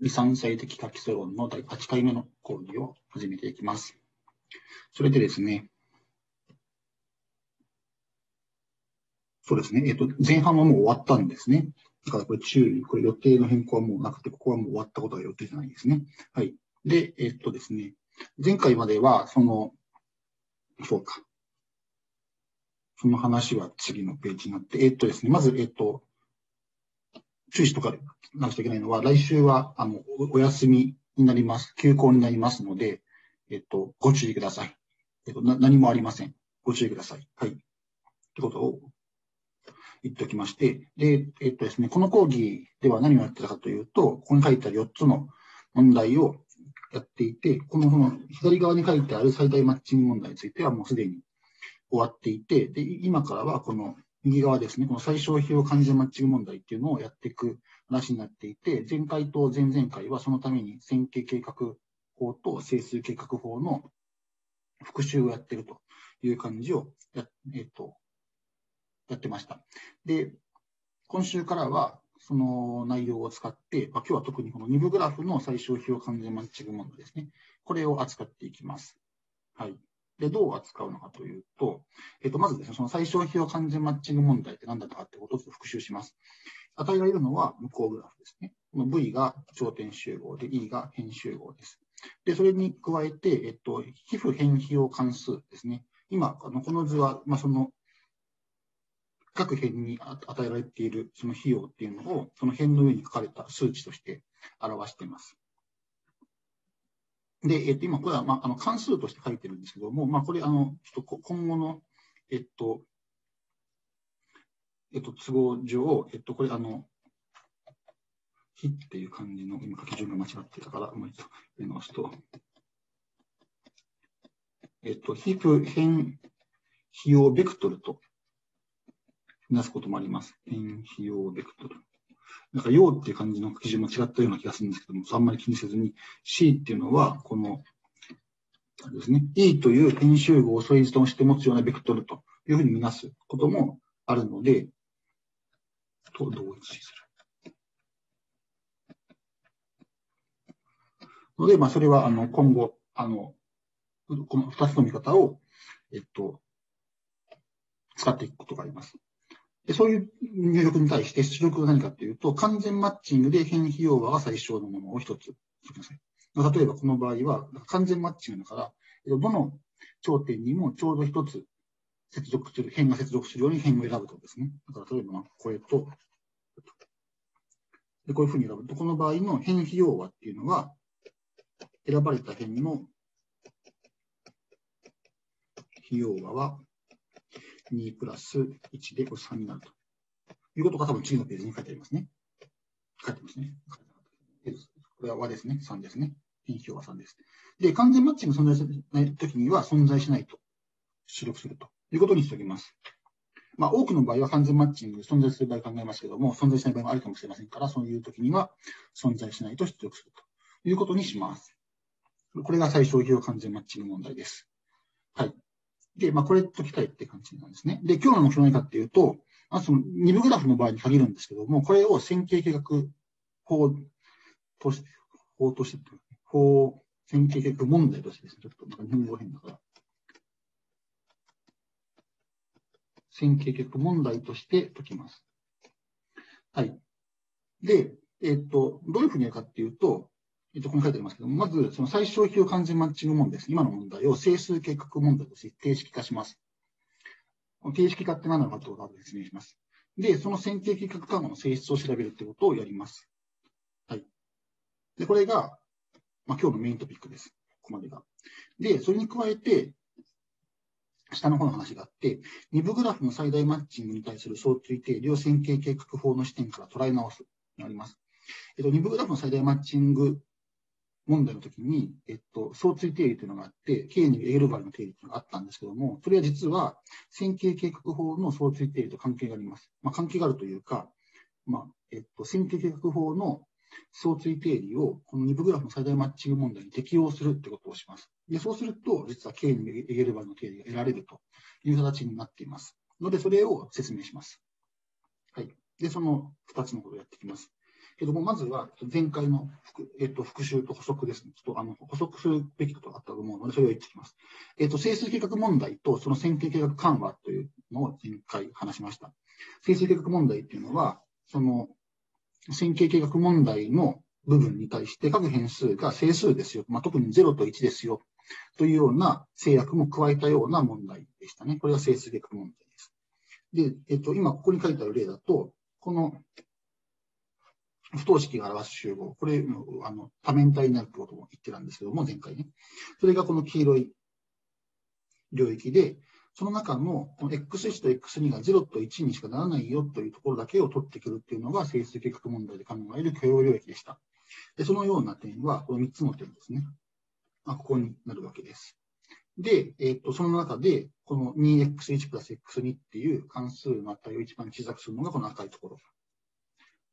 二三歳的書基礎論の第8回目の講義を始めていきます。それでですね、そうですね、えっ、と、前半はもう終わったんですね。だからこれ注意、これ予定の変更はもうなくて、ここはもう終わったことが予定じゃないですね。はい。で、えっとですね、前回までは、その、そうか。その話は次のページになって、えっとですね、まず、えっと、注意しとかなくちゃいけないのは、来週は、あの、お休みになります。休校になりますので、えっと、ご注意ください。えっと、な何もありません。ご注意ください。はい。ってことを言っておきまして、で、えっとですね、この講義では何をやってたかというと、ここに書いてある4つの問題をやっていて、このこの左側に書いてある最大マッチング問題についてはもうすでに終わっていて、で、今からはこの右側ですね、この最小費用完全マッチング問題っていうのをやっていく話になっていて、前回と前々回はそのために線形計画法と整数計画法の復習をやってるという感じをや、えっ、と、やってました。で、今週からはその内容を使って、まあ、今日は特にこの2部グラフの最小費用完全マッチング問題ですね。これを扱っていきます。はい。で、どう扱うのかというと、えっ、と、まずですね、その最小費用完全マッチング問題って何だったかってことを復習します。与えられるのは向こうグラフですね。この V が頂点集合で E が変集合です。で、それに加えて、えっと、皮膚変費用関数ですね。今、あのこの図は、まあ、その、各辺に与えられているその費用っていうのを、その辺の上に書かれた数値として表しています。で、えっと、今、これは、まあ、あの、関数として書いてるんですけども、まあ、これ、あの、ちょっと今後の、えっと、えっと、都合上、えっと、これ、あの、非っていう感じの、今書き順が間違ってたから、もう一度読み直すと、えっと、皮膚変費用ベクトルとなすこともあります。変費用ベクトル。なんか、用っていう感じの基準も違ったような気がするんですけども、あんまり気にせずに、C っていうのは、この、ですね、E という編集語を相違として持つようなベクトルというふうに見なすこともあるので、と同一する。ので、まあ、それは、あの、今後、あの、この二つの見方を、えっと、使っていくことがあります。でそういう入力に対して出力が何かというと、完全マッチングで変費用和が最小のものを一つ例えばこの場合は、完全マッチングだから、どの頂点にもちょうど一つ接続する、辺が接続するように辺を選ぶとですね。だから例えば、これと、で、こういうふうに選ぶと、この場合の辺費用和っていうのは、選ばれた辺の費用和は2プラス1でこれ3になるということが多分次のページに書いてありますね。書いてますね。これは和ですね。3ですね。変表は3です。で、完全マッチング存在しないときには存在しないと出力するということにしておきます。まあ、多くの場合は完全マッチング存在する場合考えますけども、存在しない場合もあるかもしれませんから、そういうときには存在しないと出力するということにします。これが最小費用完全マッチング問題です。はい。で、まあ、これ解きたいって感じなんですね。で、今日の目標は何かっていうと、まあ、その二部グラフの場合に限るんですけども、これを線形計画法として、法として、法、線形計画問題としてですね、ちょっとなんか日本語変だから。線形計画問題として解きます。はい。で、えっ、と、どういうふうにやるかっていうと、えっと、ここに書いてありますけども、まず、その最小費用完全マッチング問題です。今の問題を整数計画問題として定式化します。定式化って何なのかということを説明します。で、その線形計画緩和の性質を調べるということをやります。はい。で、これが、まあ、今日のメイントピックです。ここまでが。で、それに加えて、下の方の話があって、二部グラフの最大マッチングに対する相対定理を線形計画法の視点から捉え直すになります。えっと、二部グラフの最大マッチング問題の時に、えっと、相対定理というのがあって、K にエゲルバルの定理というのがあったんですけども、それは実は線形計画法の相対定理と関係があります。まあ、関係があるというか、まあ、えっと、線形計画法の相対定理を、この2部グラフの最大マッチング問題に適用するってことをします。で、そうすると、実は K にエゲルバルの定理が得られるという形になっています。ので、それを説明します。はい。で、その2つのことをやっていきます。けども、まずは前回の復,、えっと、復習と補足ですね。ちょっとあの補足するべきことがあったと思うので、それを言ってきます。えっと、整数計画問題とその線形計画緩和というのを前回話しました。整数計画問題っていうのは、その線形計画問題の部分に対して各変数が整数ですよ。まあ、特に0と1ですよ。というような制約も加えたような問題でしたね。これが整数計画問題です。で、えっと、今ここに書いてある例だと、この不等式が表す集合。これ、あの、多面体になるってことも言ってたんですけども、前回ね。それがこの黄色い領域で、その中のこの x1 と x2 が0と1にしかならないよというところだけを取ってくるっていうのが整数計画問題で考える許容領域でした。で、そのような点は、この3つの点ですね。まあ、ここになるわけです。で、えっ、と、その中で、この 2x1 プラス x2 っていう関数の値を一番小さくするのがこの赤いところ。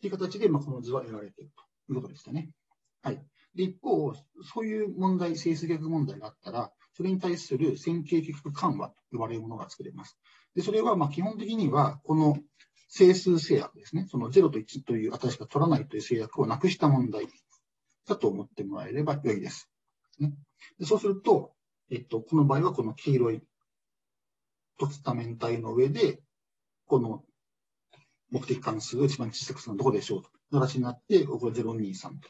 っていう形で、まあ、この図は得られているということでしたね。はい。で、一方、そういう問題、整数逆問題があったら、それに対する線形結局緩和と呼ばれるものが作れます。で、それは、まあ、基本的には、この整数制約ですね。その0と1という値しか取らないという制約をなくした問題だと思ってもらえれば良いです。ね、でそうすると、えっと、この場合はこの黄色い凸多面体の上で、この目的関数を一番小さくするのはどこでしょうと。形になって、ここ023と。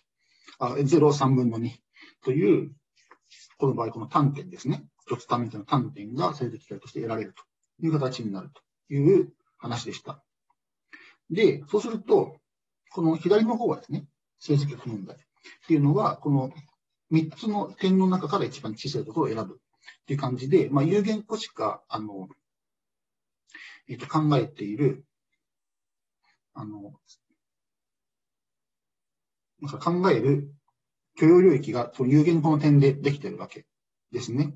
あ、03分の2という、この場合、この単点ですね。一つ多面体の単点が最適解として得られるという形になるという話でした。で、そうすると、この左の方はですね、成績不問題っていうのは、この3つの点の中から一番小さいところを選ぶっていう感じで、まあ、有限個しか、あの、えっ、と、考えているあの、なんか考える許容領域がその有限個の点でできてるわけですね。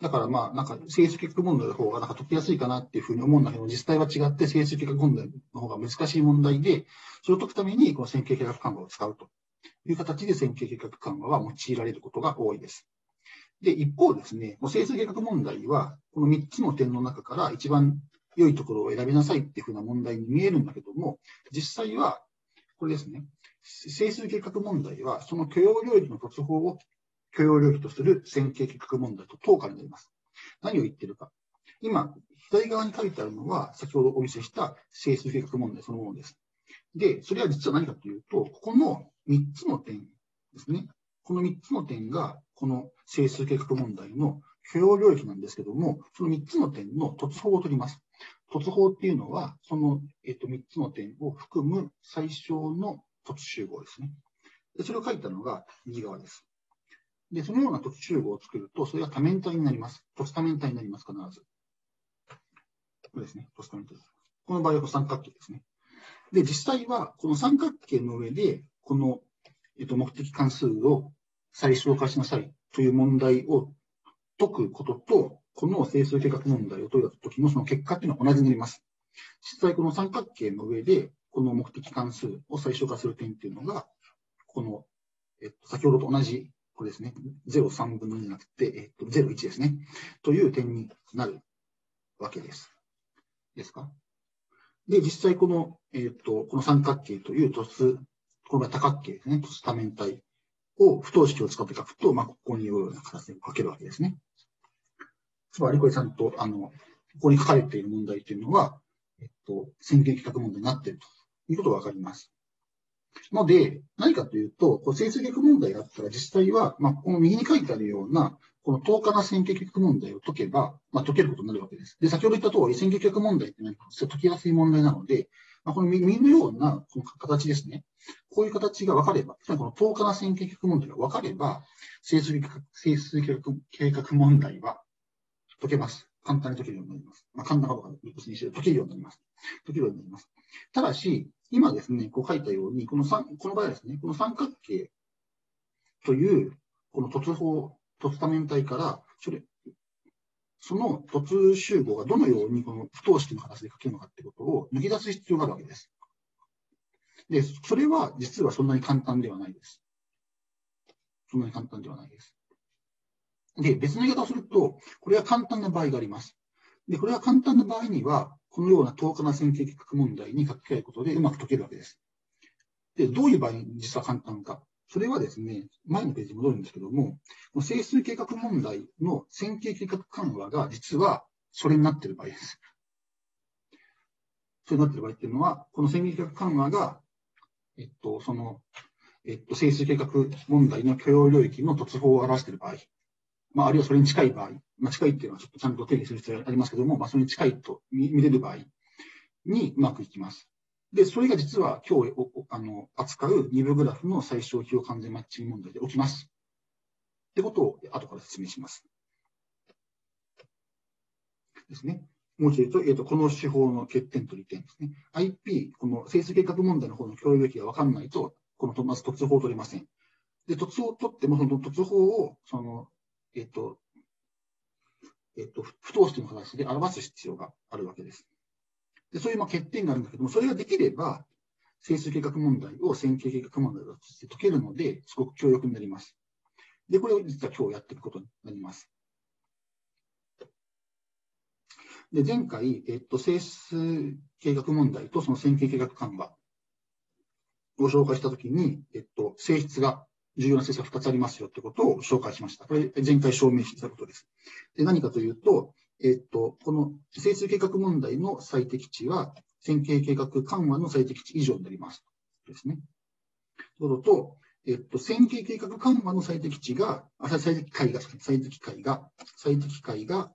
だからまあ、なんか整数結果問題の方がなんか解きやすいかなっていうふうに思うんだけど、実際は違って整数結果問題の方が難しい問題で、それを解くためにこの線形計画緩和を使うという形で線形計画緩和は用いられることが多いです。で、一方ですね、整数計画問題は、この3つの点の中から一番良いところを選びなさいっていうふうな問題に見えるんだけども、実際は、これですね、整数計画問題は、その許容領域の突法を許容領域とする線形計画問題と等価になります。何を言ってるか。今、左側に書いてあるのは、先ほどお見せした整数計画問題そのものです。で、それは実は何かというと、ここの3つの点ですね。この3つの点が、この整数計画問題の許容領域なんですけども、その3つの点の突法を取ります。突法っていうのは、その、えっと、3つの点を含む最小の突集合ですね。でそれを書いたのが右側です。で、そのような突集合を作ると、それが多面体になります。突多面体になります、必ず。これですね、突多面体です。この場合は三角形ですね。で、実際は、この三角形の上で、この、えっと、目的関数を最小化しなさいという問題を解くことと、この整数計画問題を解いたときのその結果っていうのは同じになります。実際この三角形の上で、この目的関数を最小化する点っていうのが、この、えっと、先ほどと同じ、これですね、0、3分の2じゃなくて、えっと、0、1ですね、という点になるわけです。ですか？で、実際この、えっと、この三角形という突、この多角形ですね、突多面体を不等式を使って書くと、まあ、ここにいうような形で書けるわけですね。つまりこれちゃんと、あの、ここに書かれている問題というのは、えっと、宣言企画問題になっているということがわかります。ので、何かというと、こう整数逆問題があったら実際は、まあ、この右に書いてあるような、この等価な線形逆問題を解けば、まあ、解けることになるわけです。で、先ほど言った通り、線形逆問題って何か解きやすい問題なので、まあ、この右のようなこの形ですね。こういう形が分かれば、つまりこの等価な線形逆問題が分かれば、整数整数計画問題は解けます。簡単に解けるようになります。まあ、簡単なことが別にして解けるようになります。解けるようになります。ただし、今ですね、こう書いたように、この三、この場合ですね、この三角形という、この突法、突多面体から、それ、その突集合がどのようにこの不等式の形で書けるのかってことを抜き出す必要があるわけです。で、それは実はそんなに簡単ではないです。そんなに簡単ではないです。で、別の言い方をすると、これは簡単な場合があります。で、これは簡単な場合には、このような等価な線形計画問題に書き換えることでうまく解けるわけです。で、どういう場合に実は簡単か。それはですね、前のページに戻るんですけども、整数計画問題の線形計画緩和が実はそれになっている場合です。それになっている場合っていうのは、この線形計画緩和が、えっと、その、えっと、整数計画問題の許容領域の突法を表している場合、まあ、あるいはそれに近い場合、まあ、近いっていうのはちょっとちゃんと定義する必要がありますけども、まあ、それに近いと見れる場合にうまくいきます。で、それが実は今日あの扱う二部グラフの最小費用完全マッチング問題で起きます。ってことを後から説明します。ですね。もう一度言うと、えーと、この手法の欠点と利点ですね。IP、この整数計画問題の方の共有域が分かんないと、このまず突法を取れません。で、突法を取っても、その突法を、その、えっ、と、えっ、と、不等式の形で表す必要があるわけです。でそういうまあ欠点があるんだけども、それができれば、整数計画問題を線形計画問題として解けるので、すごく強力になります。で、これを実は今日やっていくことになります。で、前回、えっと、整数計画問題とその線形計画緩和を紹介したときに、えっと、性質が、重要な性質が2つありますよってことを紹介しました。これ、前回証明したことです。で何かというと、えっと、この整数計画問題の最適値は、線形計画緩和の最適値以上になります。ですね。ということと、えっと、線形計画緩和の最適値が、あ最適解が、最適解が、最適解が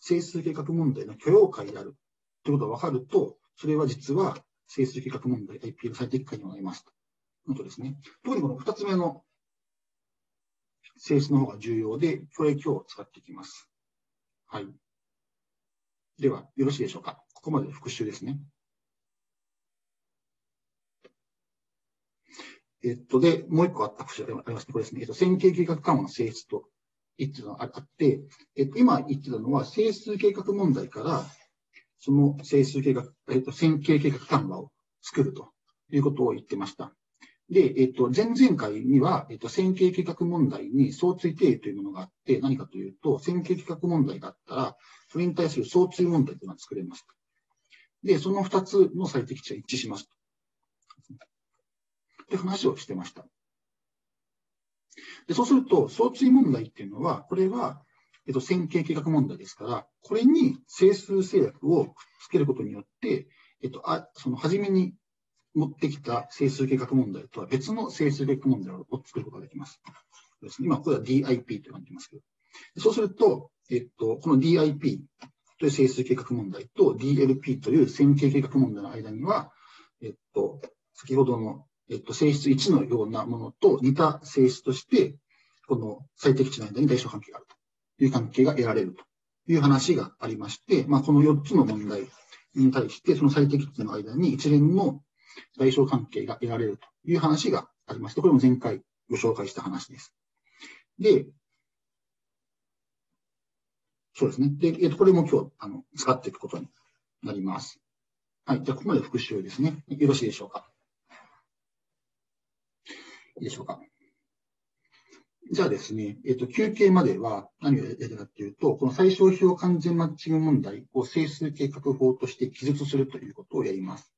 整数計画問題の許容解であるということが分かると、それは実は整数計画問題 IP の最適解にもなりますということですね。特にこの2つ目の性質の方が重要で、これ今日使っていきます。はい。では、よろしいでしょうか。ここまで復習ですね。えっと、で、もう一個あった復習ありますね。これですね。えっと、線形計画緩和の性質と言ってたのがあって、えっと、今言ってたのは、整数計画問題から、その整数計画、えっと、線形計画緩和を作るということを言ってました。で、えっと、前々回には、えっと、線形計画問題に相対定義というものがあって、何かというと、線形計画問題があったら、それに対する相対問題というのが作れます。で、その2つの最適値は一致します。で、話をしてました。で、そうすると、相対問題っていうのは、これは、えっと、線形計画問題ですから、これに整数制約をくっつけることによって、えっと、あその初めに持ってきた整数計画問題とは別の整数計画問題を作ることができます。今、これは DIP と呼んでますけど。そうすると、えっと、この DIP という整数計画問題と DLP という線形計画問題の間には、えっと、先ほどの、えっと、性質1のようなものと似た性質として、この最適値の間に対象関係があるという関係が得られるという話がありまして、まあ、この4つの問題に対して、その最適値の間に一連の代償関係が得られるという話がありまして、これも前回ご紹介した話です。で、そうですね。で、えっと、これも今日、あの、使っていくことになります。はい。じゃあ、ここまで復習ですね。よろしいでしょうか。いいでしょうか。じゃあですね、えっと、休憩までは何をやるかというと、この最小費用完全マッチング問題を整数計画法として記述するということをやります。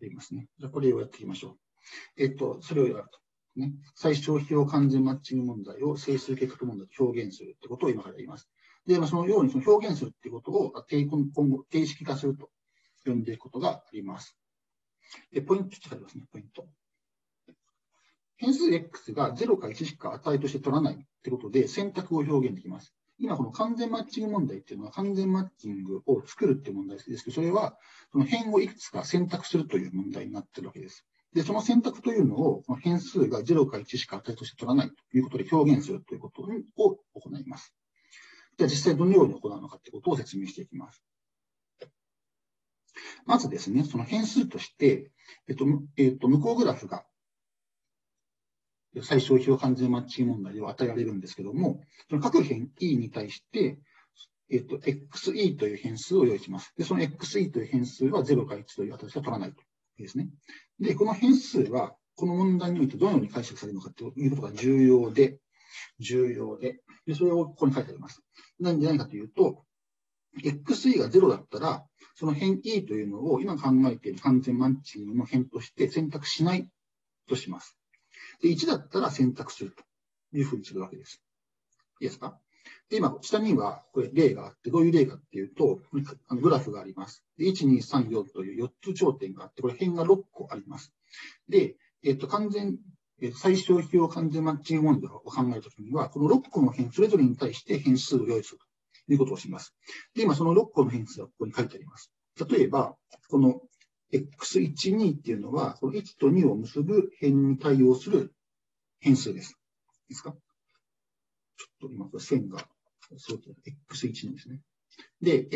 やりますね。じゃ、これをやっていきましょう。えっと、それをやると。ね、最小費用完全マッチング問題を整数計画問題と表現するということを今からやります。で、まあ、そのようにその表現するということを今後定式化すると呼んでいくことがあります。で、ポイントって書いてますね、ポイント。変数 x が0か1しか値として取らないってことで選択を表現できます。今、この完全マッチング問題っていうのは完全マッチングを作るっていう問題ですけど、それはその辺をいくつか選択するという問題になってるわけです。で、その選択というのを、この変数が0か1しか値として取らないということで表現するということを行います。じゃあ実際どのように行うのかということを説明していきます。まずですね、その変数として、えっと、えっと、向こうグラフが最小費用完全マッチング問題では与えられるんですけども、その各変 e に対して、えっと、xe という変数を用意します。で、その xe という変数は0か1という値しか取らないとですね。で、この変数は、この問題においてどのように解釈されるのかということが重要で、重要で、でそれをここに書いてあります。何で何かというと、xe が0だったら、その変 e というのを今考えている完全マッチングの変として選択しないとします。で、1だったら選択するというふうにするわけです。いいですか？で、今、下には、これ、例があって、どういう例かっていうと、グラフがあります。で、1、2、3、4という4つ頂点があって、これ、辺が6個あります。で、えっと、完全、最小費用完全マッチング問題を考えるときには、この6個の辺、それぞれに対して変数を用意するということをします。で、今、その6個の変数はここに書いてあります。例えば、この x12 っていうのは、この1と2を結ぶ辺に対応する変数です。いいですか？ちょっと今、線が、そうです x12 ですね。で、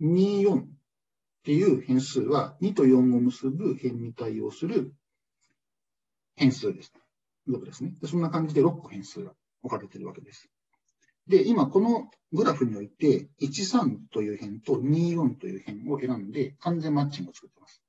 x24 っていう変数は、2と4を結ぶ辺に対応する変数です。ということですね。そんな感じで6個変数が置かれているわけです。で、今このグラフにおいて、13という辺と24という辺を選んで完全マッチングを作っています。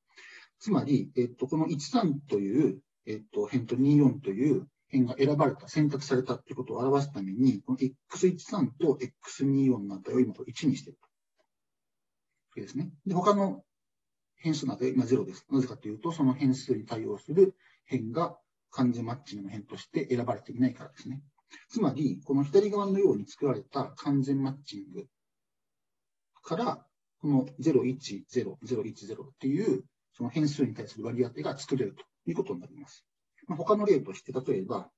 つまり、えっと、この13という、えっと、辺と24という辺が選ばれた、選択されたということを表すために、この x13 と x24 の値を今と1にしていると。ですね。で、他の変数の値今0です。なぜかというと、その変数に対応する辺が完全マッチングの辺として選ばれていないからですね。つまり、この左側のように作られた完全マッチングから、この010、010っていうその変数に対する割り当てが作れるということになります。まあ、他の例として、例えば、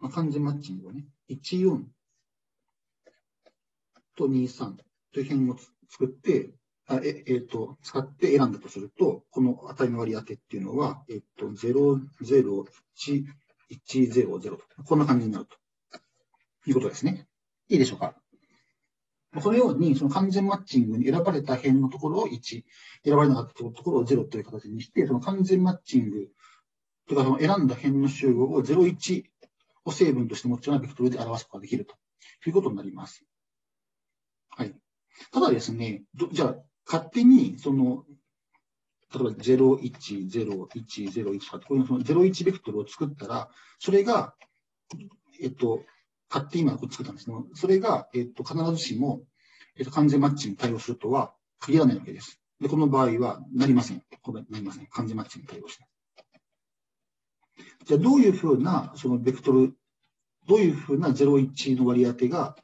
まあ、完全マッチングをね、14と23という辺を作って、あええーと、使って選んだとすると、この値の割り当てっていうのは、えっ、ー、と、001、100と、こんな感じになるということですね。いいでしょうか？そのように、その完全マッチングに選ばれた辺のところを1、選ばれなかったところを0という形にして、その完全マッチング、というかその選んだ辺の集合を01を成分として持つようなベクトルで表すことができるということになります。はい。ただですね、じゃあ、勝手に、その、例えば010101とか、こういうの01ベクトルを作ったら、それが、えっと、買って今作ったんですけど、それが、えっと、必ずしも、えっと、完全マッチに対応するとは限らないわけです。で、この場合はなりません。これなりません。完全マッチに対応しない。じゃあ、どういうふうな、そのベクトル、どういうふうな01の割り当てが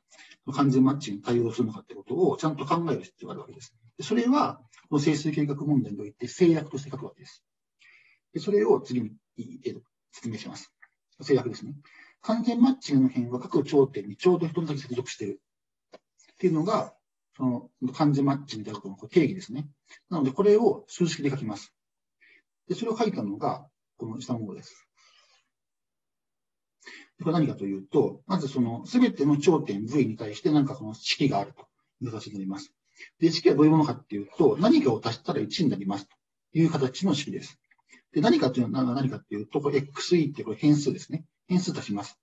完全マッチに対応するのかってことをちゃんと考える必要があるわけです。それは、この整数計画問題において制約として書くわけです。でそれを次に、えー、説明します。制約ですね。完全マッチングの辺は各頂点にちょうど一つだけ接続している。っていうのが、その完全マッチングであるとの定義ですね。なので、これを数式で書きます。で、それを書いたのが、この下のものです。これ何かというと、まずそのすべての頂点 V に対して何かこの式があるという形になります。で、式はどういうものかっていうと、何かを足したら1になりますという形の式です。で、何かというのは何かっていうと、これ XE ってこれ変数ですね。変数足します。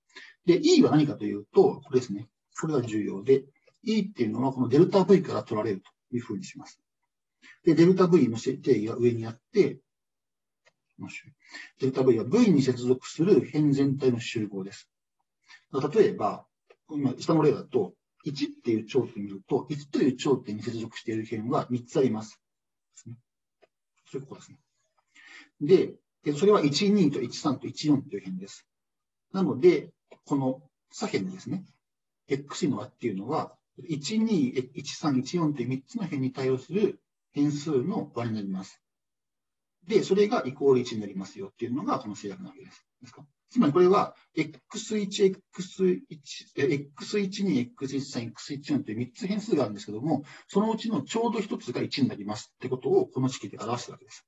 で、E は何かというと、これですね。これが重要で、E っていうのはこのデルタ V から取られるというふうにします。で、デルタ V の定義が上にあって、デルタ V は V に接続する辺全体の集合です。例えば、今、下の例だと、1っていう頂点を見ると、1という頂点に接続している辺は3つあります。そういうことですね。で、それは12と13と14という辺です。なので、この左辺ですね、x の和っていうのは、12、13、14という3つの辺に対応する変数の和になります。で、それがイコール1になりますよっていうのがこの制約なわけです。ですか？つまりこれは x1、x1、x12、x13、x14 という3つ変数があるんですけども、そのうちのちょうど1つが1になりますってことをこの式で表すわけです。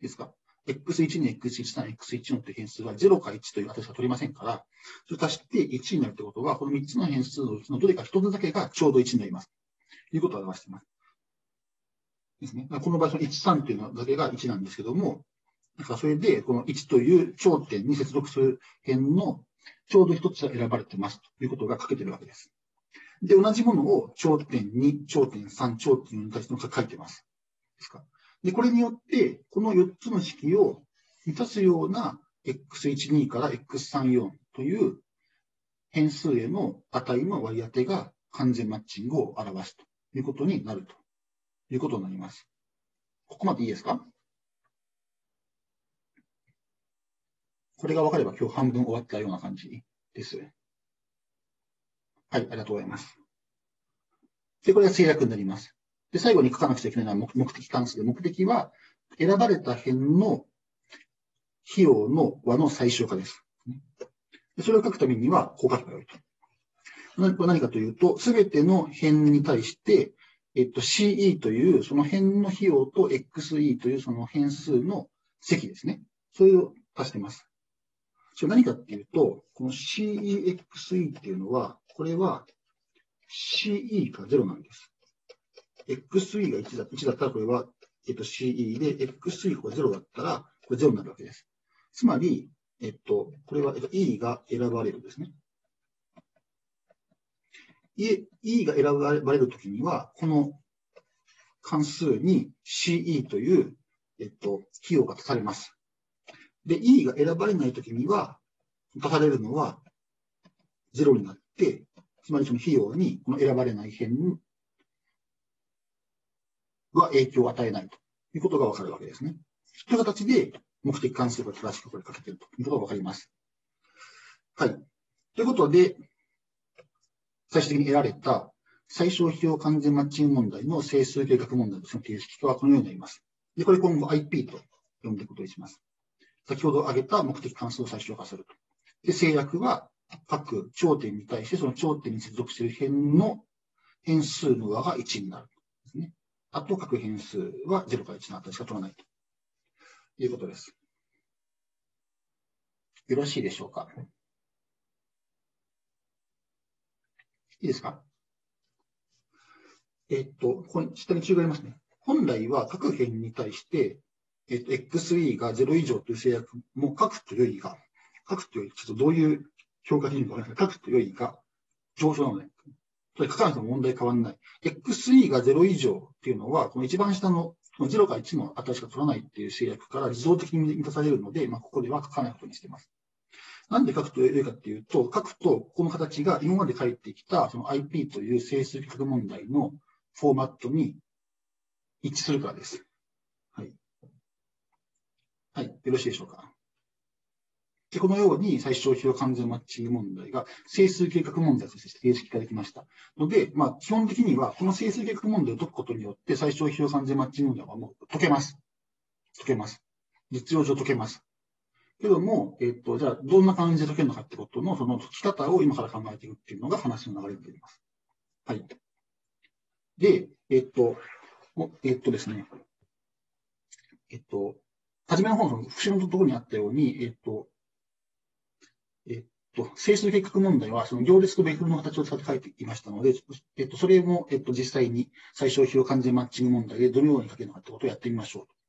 ですか x12、x13、x14 という変数は0か1という値しか取りませんから、それ足して1になるということは、この3つの変数のうちのどれか1つだけがちょうど1になります。ということを表しています。ですね。この場所の13というのだけが1なんですけども、だからそれで、この1という頂点に接続する辺のちょうど1つが選ばれてますということが書けてるわけです。で、同じものを頂点2、頂点3、頂点4に対して書いてます。ですか？で、これによって、この4つの式を満たすような x12 から x34 という変数への値の割り当てが完全マッチングを表すということになるとということになります。ここまでいいですか？これが分かれば今日半分終わったような感じです。はい、ありがとうございます。で、これが制約になります。で、最後に書かなくちゃいけないのは目的関数で、目的は選ばれた辺の費用の和の最小化です。でそれを書くためには、こう書けばよいと。何かというと、すべての辺に対して、えっと、CE というその辺の費用と XE というその変数の積ですね。それを足してます。それ何かっていうと、この CEXE っていうのは、これは CE が0なんです。XE が1だ ,1 だったらこれは、えっと、CE で、XE が0だったら、これ0になるわけです。つまり、えっと、これは、E が選ばれるですね。E, e が選ばれるときには、この関数に CE という、えっと、費用が足されます。で、E が選ばれないときには、足されるのは0になって、つまりその費用にこの選ばれない辺は影響を与えないということがわかるわけですね。という形で目的関数が正しくこれ書けているということがわかります。はい。ということで、最終的に得られた最小費用完全マッチング問題の整数計画問題のその形式はこのようになります。で、これ今後 IP と呼んでいくことにします。先ほど挙げた目的関数を最小化すると。で、制約は各頂点に対してその頂点に接続している辺の変数の和が1になるですね。あと各変数は0から1の値しか取らないということです。よろしいでしょうか？いいですか？えっと、ここに下に注意がありますね。本来は各辺に対して、えっと、XE が0以上という制約も書くと良いが、書くと良い、ちょっとどういう評価基準かわかりません書くと良いが上昇なので、それ書かなくても問題変わらない。XE が0以上っていうのは、この一番下の0か1の値しか取らないっていう制約から自動的に満たされるので、まあ、ここでは書かないことにしています。なんで書くと良いかっていうと、書くと、この形が今まで書いてきた、その IP という整数比較問題のフォーマットに一致するからです。はい。はい。よろしいでしょうか。で、このように最小費用完全マッチング問題が整数計画問題として形式化できました。ので、まあ、基本的には、この整数計画問題を解くことによって、最小費用完全マッチング問題はもう解けます。解けます。実用上解けます。けども、えっと、じゃあ、どんな感じで解けるのかってことの、その解き方を今から考えていくっていうのが話の流れになります。はい。で、えっと、えっとですね、えっと、はじめの方の節のところにあったように、えっと、えっと、整数計画問題は、その行列とベクルの形を使って書いていましたので、えっと、それも、えっと、実際に最小費用完全マッチング問題でどのように書けるのかってことをやってみましょう。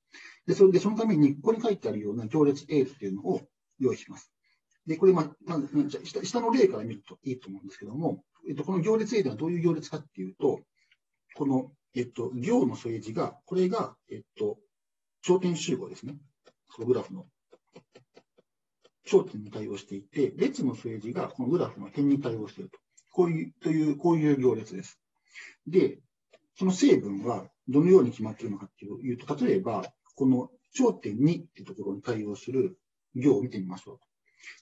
で、それで、そのために、ここに書いてあるような行列 A っていうのを用意します。で、これ、まあ、下下の例から見るといいと思うんですけども、えっと、この行列 A ではどういう行列かっていうと、この、えっと、行の添え字が、これが、えっと、頂点集合ですね。そのグラフの頂点に対応していて、列の添え字がこのグラフの辺に対応していると。こういう、という、こういう行列です。で、その成分はどのように決まっているのかっていうと、例えば、この頂点2っていうところに対応する行を見てみましょう。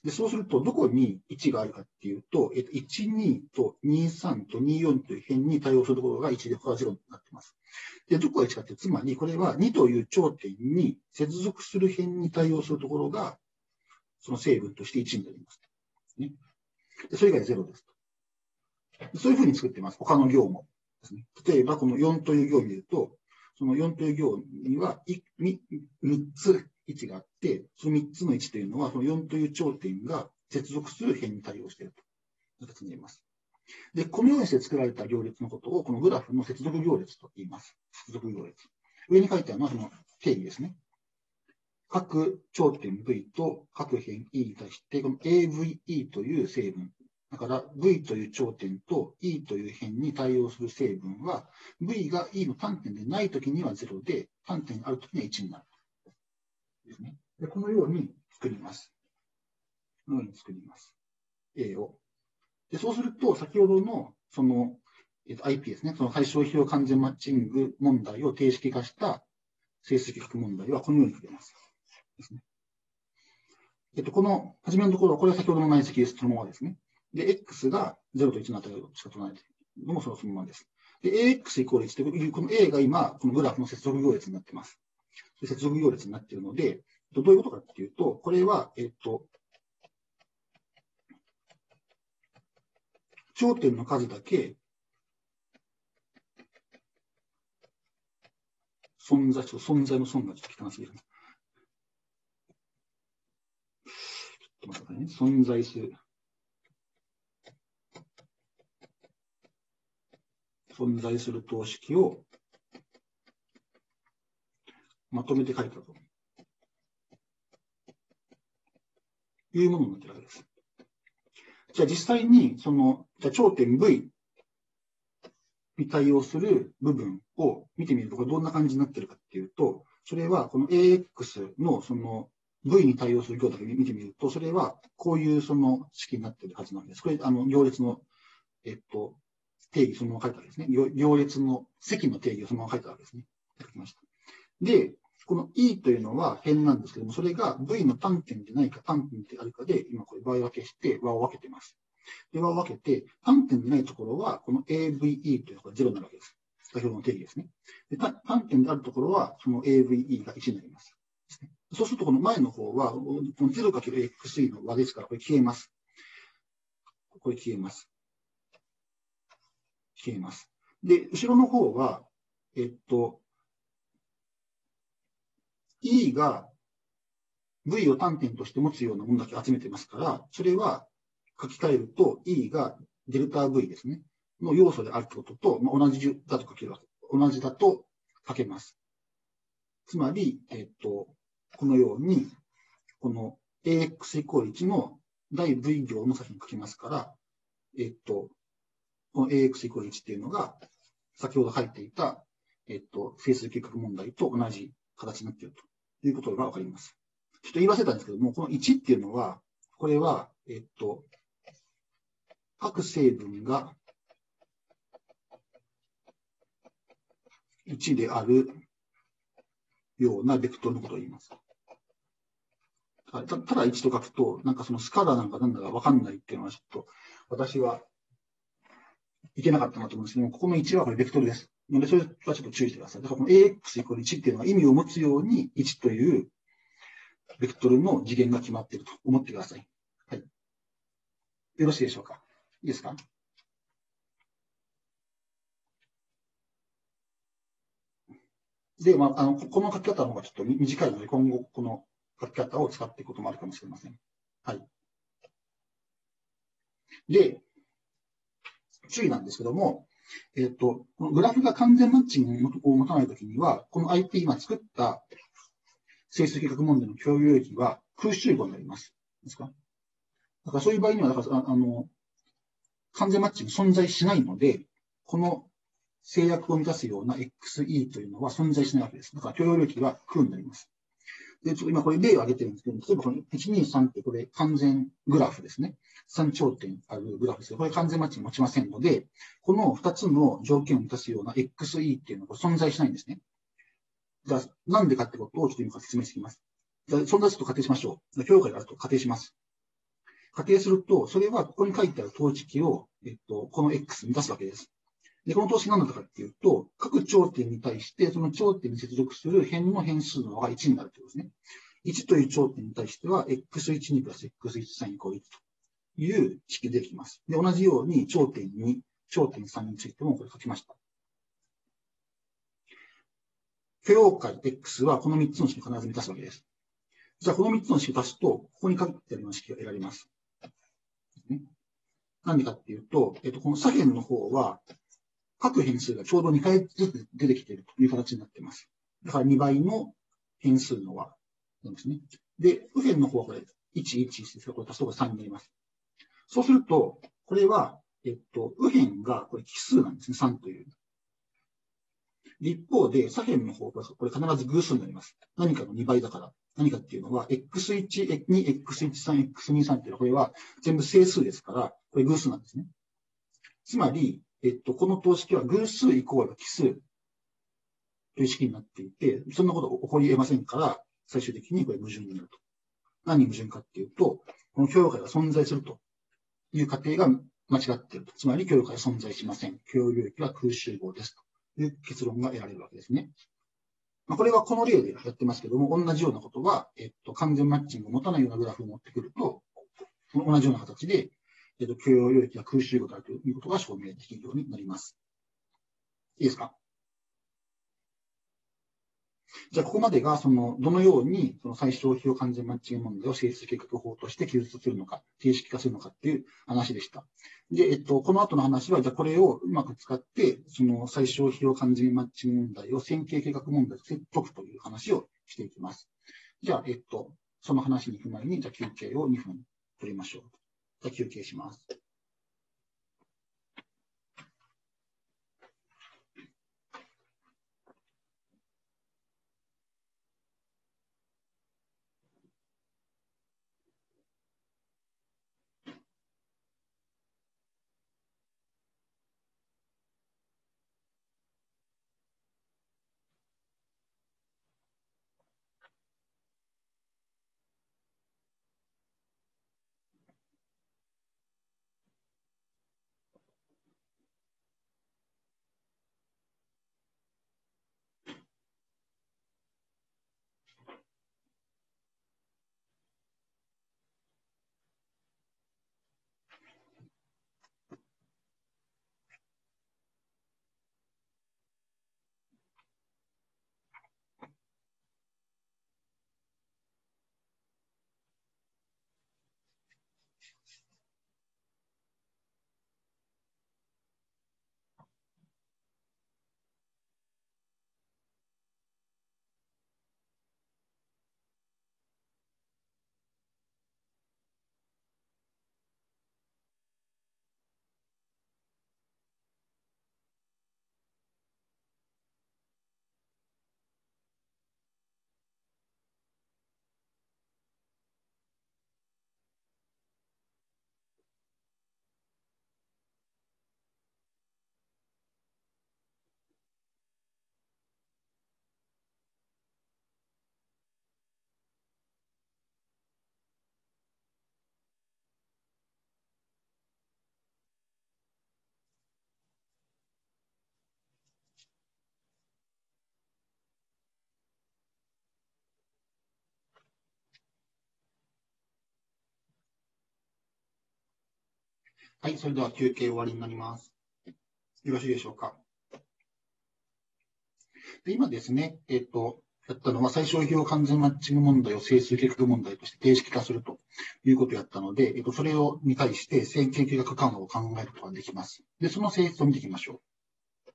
でそうすると、どこに1があるかっていうと、えっと、1、2と23と24という辺に対応するところが1で、これは0になってます。で、どこが1かって、つまり、これは2という頂点に接続する辺に対応するところが、その成分として1になります。ね。でそれ以外0です。そういうふうに作ってます。他の行もですね。例えば、この4という行を見ると、その4という行には 3, つ位置があって、その3つの位置というのは、その4という頂点が接続する辺に対応しているという形になります。で、このようにして作られた行列のことを、このグラフの接続行列と言います。接続行列。上に書いてあるのはその定義ですね。各頂点 V と各辺 E に対して、この AVE という成分だから V という頂点と E という辺に対応する成分は V が E の単点でないときには0で単点あるときには1になる。ですね。でこのように作ります。このように作ります。A を。でそうすると、先ほどのその、えっと、IP ですね。その最小費用完全マッチング問題を定式化した整数比較問題はこのように書けます。ですね。えっと、この、初めのところ、これは先ほどの内積です。そのままですね。で、x が0と1の値をしか取らないというのもそのままです。で、ax イコール1という、この a が今、このグラフの接続行列になっています。接続行列になっているので、どういうことかっていうと、これは、えっと、頂点の数だけ存在、ちょっと存在の損がちょっと汚すぎる。ちょっと待ってくださいね。存在す存在する等式をまとめて書いたというものになっているわけです。じゃあ実際に、その、じゃあ頂点 V に対応する部分を見てみると、これどんな感じになってるかっていうと、それはこの AX のその V に対応する行だけ見てみると、それはこういうその式になってるはずなわけです。これ、あの、行列の、えっと、定義そのまま書いたわけですね。行列の積の定義をそのまま書いたわけですね。書きました。で、この E というのは辺なんですけども、それが V の単点でないか単点であるかで、今これ場合分けして和を分けてます。で、和を分けて、単点でないところは、この AVE というのが0になるわけです。先ほどの定義ですね。で単点であるところは、その AVE が1になります。そうすると、この前の方は、この 0×XE の和ですから、これ消えます。これ消えます。消えます。で、後ろの方は、えっと、E が V を単点として持つようなものだけ集めてますから、それは書き換えると E がデルタ V ですね、の要素であることと、まあ、同じだと書けるわけ。同じだと書けます。つまり、えっと、このように、この AX イコール1の大 V 行の先に書きますから、えっと、この AX イコール1っていうのが、先ほど書いていた、えっと、整数計画問題と同じ形になっているということがわかります。ちょっと言い忘れたんですけども、この1っていうのは、これは、えっと、各成分が1であるようなベクトルのことを言います。ただ1と書くと、なんかそのスカラーなんかなんだかわかんないっていうのはちょっと、私はいけなかったなと思うんですけども、ここの1はこれベクトルです。ので、それはちょっと注意してください。だからこの AX イコール1っていうのは意味を持つように1というベクトルの次元が決まっていると思ってください。はい。よろしいでしょうかいいですか？で、まあ、あの、この書き方の方がちょっと短いので、今後この書き方を使っていくこともあるかもしれません。はい。で、注意なんですけども、えっ、と、グラフが完全マッチングを持たないときには、この IP、今作った整数計画問題の共有域は空集合になります。ですか？だからそういう場合には、だからあの、完全マッチング存在しないので、この制約を満たすような XE というのは存在しないわけです。だから共用領域は空になります。で、ちょっと今これ例を挙げてるんですけど、例えばこの123ってこれ完全グラフですね。3頂点あるグラフですけど、これ完全マッチング持ちませんので、この2つの条件を満たすような XE っていうのは存在しないんですね。じゃあ、なんでかってことをちょっと今から説明していきます。じゃあ、存在すると仮定しましょう。評価があると仮定します。仮定すると、それはここに書いてある等式を、えっと、この X に出すわけです。で、この等式何だったかっていうと、各頂点に対して、その頂点に接続する辺の変数の和が1になるということですね。1という頂点に対しては、x12 プラス x13 イコール1という式でできます。で、同じように頂点2、頂点3についてもこれ書きました。許容解 x はこの3つの式を必ず満たすわけです。じゃあ、この3つの式を足すと、ここに書いてあるような式が得られます。何でかっていうと、えっと、この左辺の方は、各変数がちょうど2回ずつ出てきているという形になっています。だから2倍の変数の和なんですね。で、右辺の方はこれ、1、1 1ですが、これ足すと3になります。そうすると、これは、えっと、右辺がこれ奇数なんですね、3という。一方で、左辺の方がこれ必ず偶数になります。何かの2倍だから。何かっていうのは、x1、2、x13、x23 っていうのは、これは全部整数ですから、これ偶数なんですね。つまり、えっと、この等式は偶数イコール奇数という式になっていて、そんなこと起こり得ませんから、最終的にこれ矛盾になると何に矛盾かっていうと、この許容解が存在するという過程が間違っていると。つまり許容解は存在しません。許容領域は空集合ですという結論が得られるわけですね。まあ、これはこの例でやってますけども、同じようなことは、えっと、完全マッチングを持たないようなグラフを持ってくると、同じような形で、えっと、許容領域が空集合だということが証明できるようになります。いいですか？じゃあ、ここまでが、その、どのように、その最小費用完全マッチング問題を整数計画法として記述するのか、形式化するのかっていう話でした。で、えっと、この後の話は、じゃあこれをうまく使って、その最小費用完全マッチング問題を線形計画問題として解くという話をしていきます。じゃあ、えっと、その話に行く前に、じゃあ休憩を2分取りましょう。休憩します。はい、それでは休憩終わりになります。よろしいでしょうか。で今ですね、えっ、と、やったのは最小費用完全マッチング問題を整数計画問題として定式化するということをやったので、えっと、それをに対して線形計画緩和を考えることができます。で、その性質を見ていきましょう。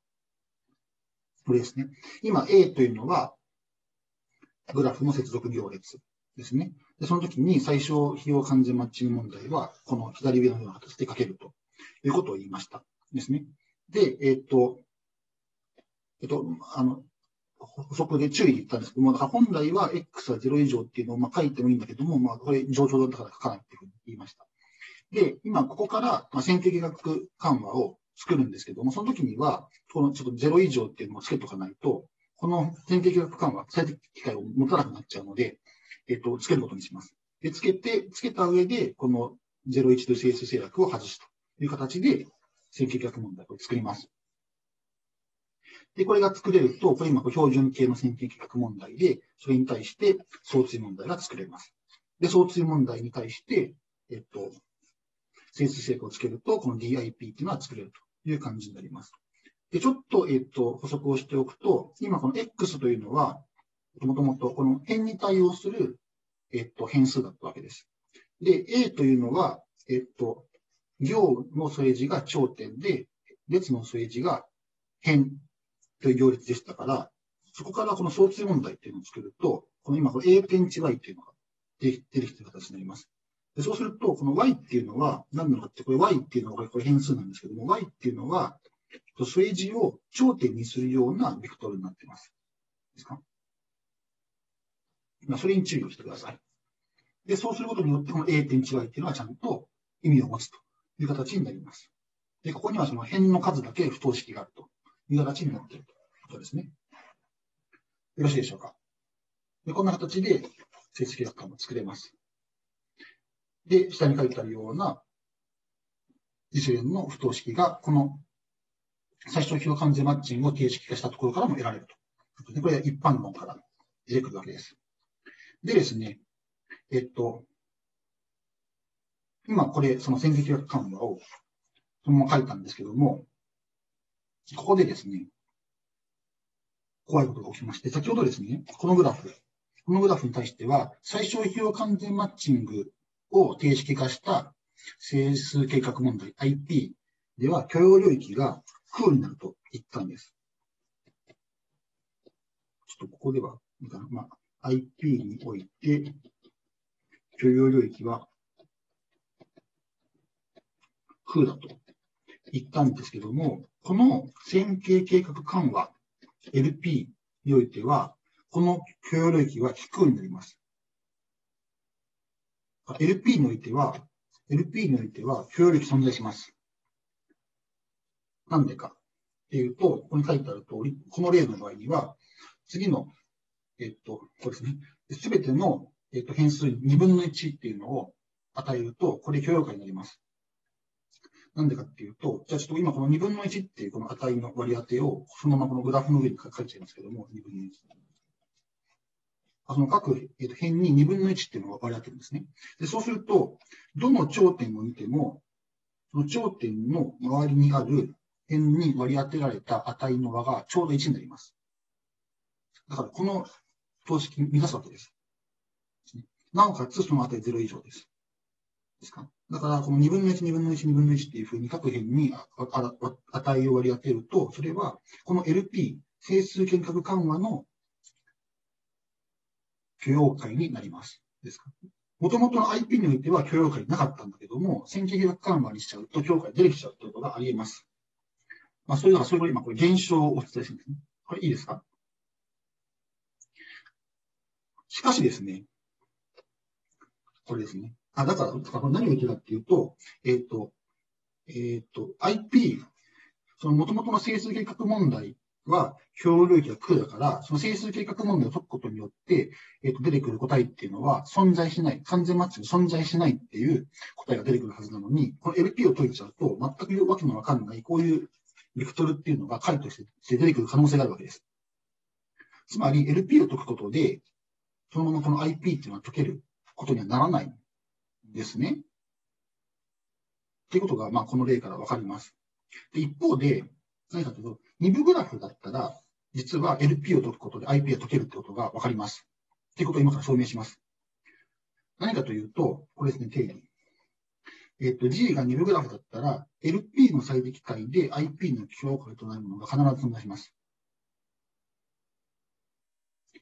これですね。今 A というのは、グラフの接続行列ですね。で、その時に最小費用完全マッチング問題は、この左上のような形で書けるということを言いました。ですね。で、えっ、と、えっ、と、あの、補足で注意言ったんですけども、だから本来は X は0以上っていうのをまあ書いてもいいんだけども、まあ、これ上昇だから書かないっていうふうに言いました。で、今ここからまあ線形計画緩和を作るんですけども、その時には、このちょっと0以上っていうのをつけとかないと、この線形計画緩和、最適機会を持たなくなっちゃうので、えっと、つけることにします。で、つけて、つけた上で、この01という整数制約を外すという形で、線形逆問題を作ります。で、これが作れると、これ今、標準形の線形逆問題で、それに対して相対問題が作れます。で、相対問題に対して、えっと、整数制約をつけると、この DIP っていうのは作れるという感じになります。で、ちょっと、えっと、補足をしておくと、今この X というのは、もともとこの辺に対応する、えっと、変数だったわけです。で、A というのは、えっと、行の添え字が頂点で、列の添え字が辺という行列でしたから、そこからこの相対問題っていうのを作ると、この今、A 点値 Y っていうのが出てきている形になります。でそうすると、この Y っていうのは何なのかって、これ Y っていうのはこれ変数なんですけども、Y っていうのは、添え字を頂点にするようなベクトルになっています。ですか、それに注意をしてください。で、そうすることによって、この A 点違いっていうのはちゃんと意味を持つという形になります。で、ここにはその辺の数だけ不等式があるという形になっているということですね。よろしいでしょうか。で、こんな形で成績学科も作れます。で、下に書いてあるような次世の不等式が、この最小費用関税マッチングを定式化したところからも得られると。これは一般論から出てくるわけです。でですね、えっと、今これ、その線引学緩和をそのまま書いたんですけども、ここでですね、怖いことが起きまして、先ほどですね、このグラフ、このグラフに対しては、最小費用完全マッチングを定式化した整数計画問題 IP では許容領域が空になると言ったんです。ちょっとここでは、まあ、IP において許容領域は空だと言ったんですけども、この線形計画緩和 LP においては、この許容領域は低になります。LP においては、LP においては許容領域存在します。なんでかっていうと、ここに書いてある通り、この例の場合には、次の、えっと、こうですね。すべての、えっと、変数2分の1っていうのを与えると、これ許容価になります。なんでかっていうと、じゃあちょっと今この2分の1っていうこの値の割り当てを、そのままこのグラフの上に書いちゃいますけども、2分の1。その各、えー、と辺に2分の1っていうのを割り当てるんですね。で、そうすると、どの頂点を見ても、その頂点の周りにある辺に割り当てられた値の和がちょうど1になります。だからこの等式を満たすわけです。なおかつその値0以上です。ですか？だから、この2分の1、2分の1、2分の1っていうふうに各辺に値を割り当てると、それは、この LP、整数見学緩和の許容解になります。ですか？もともとの IP においては許容解なかったんだけども、線形学緩和にしちゃうと許容解出てきちゃうということがあり得ます。まあ、そういうのが、それを今、これ現象をお伝えするんですね。これいいですか？しかしですね、これですね。あ、だから、何を言ってるかっていうと、えっ、ー、と、えっ、ー、と、IP、その元々の整数計画問題は、表領域が空だから、その整数計画問題を解くことによって、えっ、ー、と、出てくる答えっていうのは存在しない、完全マッチが存在しないっていう答えが出てくるはずなのに、この LP を解いちゃうと、全くわけのわかんない、こういうベクトルっていうのが解として出てくる可能性があるわけです。つまり、LP を解くことで、そのままこの IP っていうのは解けることにはならないんですね。っていうことが、まあ、この例からわかります。で、一方で、何かというと、二部グラフだったら、実は LP を解くことで IP が解けるってことがわかります。っていうことを今から証明します。何かというと、これですね、定理。えっと、G が二部グラフだったら、LP の最適解で IP の評価となるものが必ず存在します。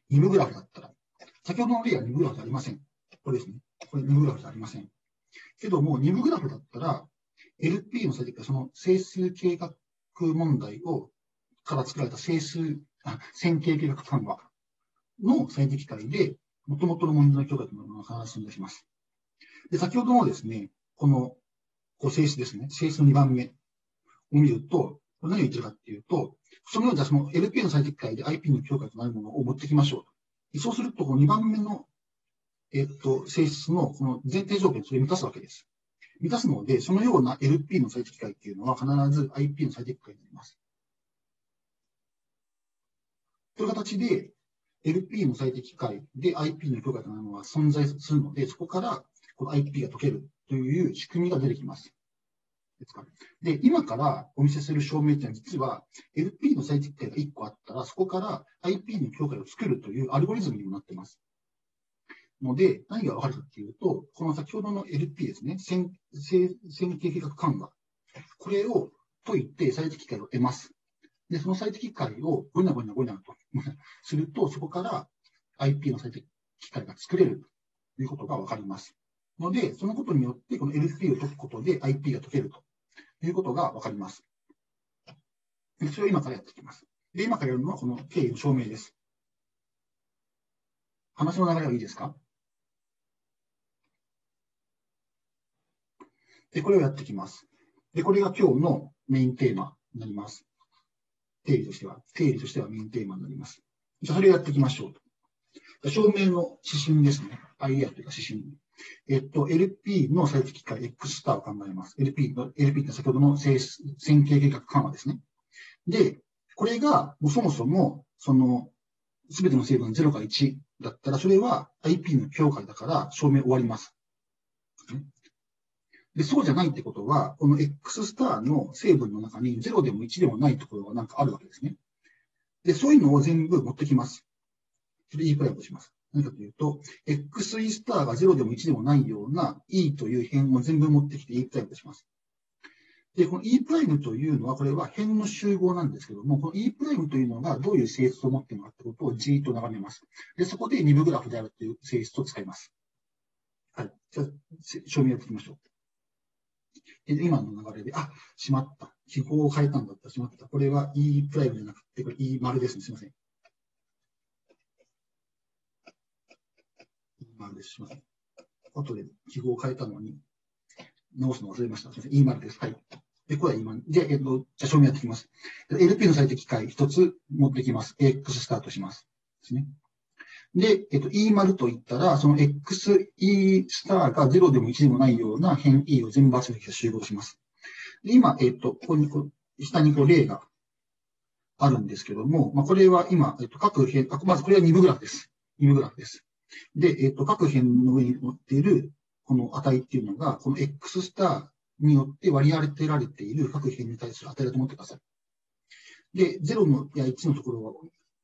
二部グラフだったら。先ほどの例は二部グラフじゃありません。これですね。これ2部グラフじゃありません。けども、2部グラフだったら、LP の最適化、その整数計画問題を、から作られた整数、あ線形計画緩和の最適解で、元々の問題の強化というのが必ず存在します。で、先ほどのですね、この、こう整数ですね、整数の2番目を見ると、何を言ってるかっていうと、そのようなその LP の最適解で IP の強化となるものを持ってきましょう。そうすると、この2番目のえっと、性質のこの前提条件、それを満たすわけです。満たすので、そのような LP の最適解っていうのは必ず IP の最適解になります。という形で、LP の最適解で IP の強化となるのは存在するので、そこからこの IP が解けるという仕組みが出てきます。ですかで、今からお見せする証明っていうのは実は LP の最適解が1個あったら、そこから IP の境界を作るというアルゴリズムにもなっています。ので、何がわかるかっていうと、この先ほどの LP ですね、線線形計画緩和。これを解いて最適解を得ます。で、その最適解をゴニャゴニャゴニャと すると、そこから IP の最適解が作れるということがわかります。ので、そのことによって、この LP を解くことで IP が解けるということがわかります。でそれを今からやっていきます。で、今からやるのはこの経緯の証明です。話の流れはいいですか？で、これをやっていきます。で、これが今日のメインテーマになります。定理としては、定理としてはメインテーマになります。じゃあ、それをやっていきましょうと。証明の指針ですね。アイデアというか指針。えっと、LP の最適解 X スターを考えます。LP の、LP って先ほどの線形計画緩和ですね。で、これが、もうそもそも、その、すべての成分0か1だったら、それは IP の境界だから証明終わります。で、そうじゃないってことは、この X スターの成分の中に0でも1でもないところがなんかあるわけですね。で、そういうのを全部持ってきます。それ E プライムとします。何かというと、XE スターが0でも1でもないような E という辺を全部持ってきて E プライムとします。で、この E プライムというのは、これは辺の集合なんですけども、この E プライムというのがどういう性質を持っているのかってことをじーっと眺めます。で、そこで2部グラフであるという性質を使います。はい。じゃあ、証明やっていきましょう。今の流れで、あ、しまった。記号を変えたんだった。しまった。これは E プライムじゃなくて、これ E 丸ですね。すみません。E 丸です。すみません。後で記号を変えたのに、直すの忘れました。すみません。E 丸です。はい。で、これは今、で、えっと、じゃあ証明やっていきます。LP の最適解一つ持ってきます。X スタートします。ですね。で、えっと、E 丸と言ったら、その XE スターが0でも1でもないような変 E を全部集めて集合します。で今、えっと、ここにこう、下にこう例があるんですけども、まあ、これは今、えっと、各辺、まずこれは2部グラフです。2部グラフです。で、えっと、各辺の上に載っているこの値っていうのが、この X スターによって割り当てられている各辺に対する値だと思ってください。で、0のや1のところは、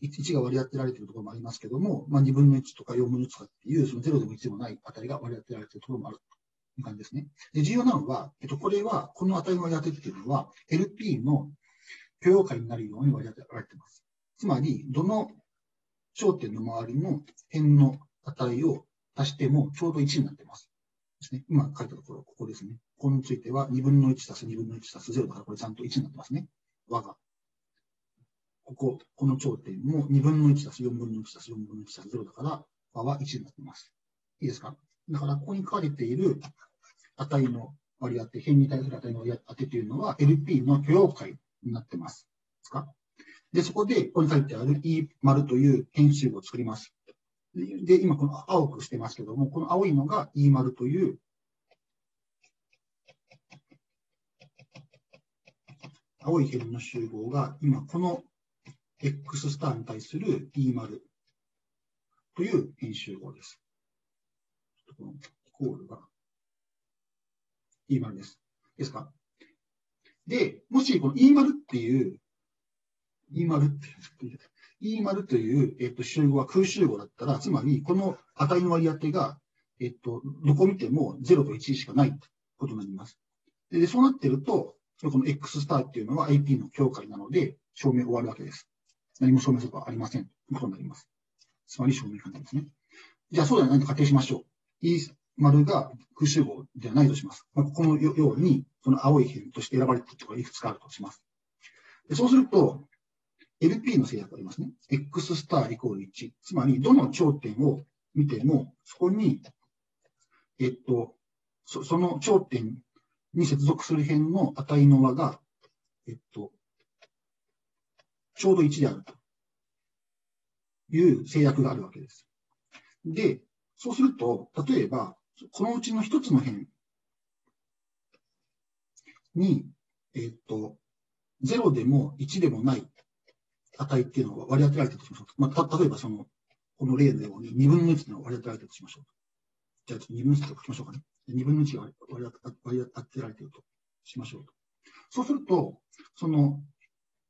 1が割り当てられているところもありますけども、まあ、2分の1とか4分の1とかっていう、その0でも1でもない値が割り当てられているところもあるという感じですね。で、重要なのは、えっと、これは、この値の割り当てっていうのは、LP の許容解になるように割り当てられています。つまり、どの頂点の周りの辺の値を足してもちょうど1になっています。ですね。今書いたところ、ここですね。ここについては2分の1足す2分の1足す0だからこれちゃんと1になってますね。和が。ここ、この頂点も2分の1足す4分の1足す4分の1足す0だから和は1になっています。いいですか？だからここに書かれている値の割り当て、辺に対する値の割り当てというのは LP の許容解になってます。ですか？で、そこで、ここに書いてある E 丸という変集を作ります。で、今この青くしてますけども、この青いのが E 丸という、青い辺の集合が今この X スターに対する E 丸という変集合です。このイコールが E 丸です。ですか？で、もしこの E 丸っていう、E 丸っていう、E 丸という、えっと、集合は空集合だったら、つまり、この値の割り当てが、えっと、どこ見ても0と1しかないことになります。で、そうなってると、この X スターっていうのは IP の境界なので、証明終わるわけです。何も証明することはありません。ということになります。つまり証明可能ですね。じゃあ、そうではないと仮定しましょう。E 丸が空集合ではないとします。まあ、このように、その青い辺として選ばれているところがいくつかあるとします。でそうすると、LP の制約がありますね。X スターイコール1。つまり、どの頂点を見ても、そこに、えっと、そその頂点に接続する辺の値の和が、えっと、ちょうど1であるという制約があるわけです。で、そうすると、例えば、このうちの一つの辺に、えっと、0でも1でもない値っていうのが割り当てられたとしましょう。まあ、た例えばその、この例のように2分の1というのが割り当てられたとしましょう。じゃあ、2分の1と書きましょうかね。2分の1が割り当てられているとしましょうと。そうすると、その、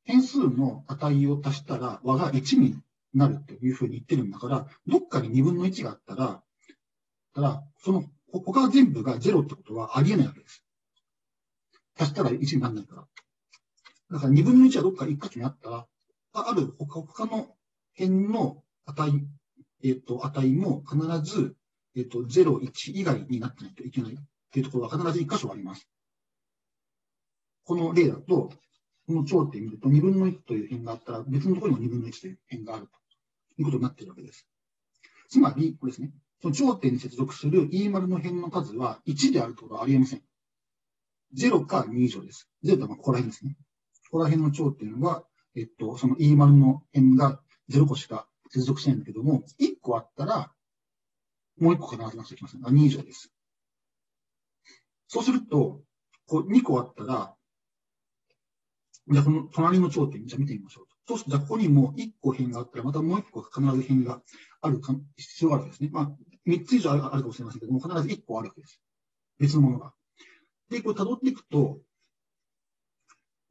変数の値を足したら和が1になるというふうに言ってるんだから、どっかに2分の1があったら、たら、その、他全部が0ってことはありえないわけです。足したら1にならないから。だから2分の1はどっか1箇所にあったら、ある他他の辺の値、えっ、ー、と、値も必ず、えっ、ー、と、0、1以外になってないといけないっていうところは必ず1箇所あります。この例だと、この頂点見ると2分の1という辺があったら別のところにも2分の1という辺があるということになっているわけです。つまり、これですね。その頂点に接続する E 丸の辺の数は1であることはありえません。0か2以上です。0とはここら辺ですね。ここら辺の頂点はえっと、その E 丸の辺が0個しか接続しないんだけども、1個あったら、もう1個必ずなくてきますね。2以上です。そうすると、こう2個あったら、じゃあこの隣の頂点、じゃあ見てみましょう。そうすると、じゃあここにもう1個辺があったら、またもう1個必ず辺がある必要があるわけですね。まあ、3つ以上あるかもしれませんけども、必ず1個あるわけです。別のものが。で、これ辿っていくと、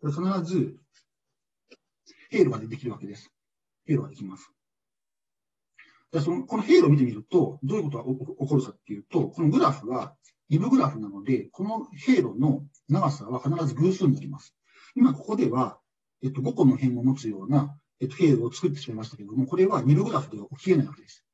これ必ず、経路ができるわけです。経路ができます。でそのこの経路を見てみると、どういうことが起こるかっていうと、このグラフはリブグラフなので、この経路の長さは必ず偶数になります。今ここでは、えっと、5個の辺を持つような、えっと、経路を作ってしまいましたけれども、これはニブグラフでは起きえないわけです。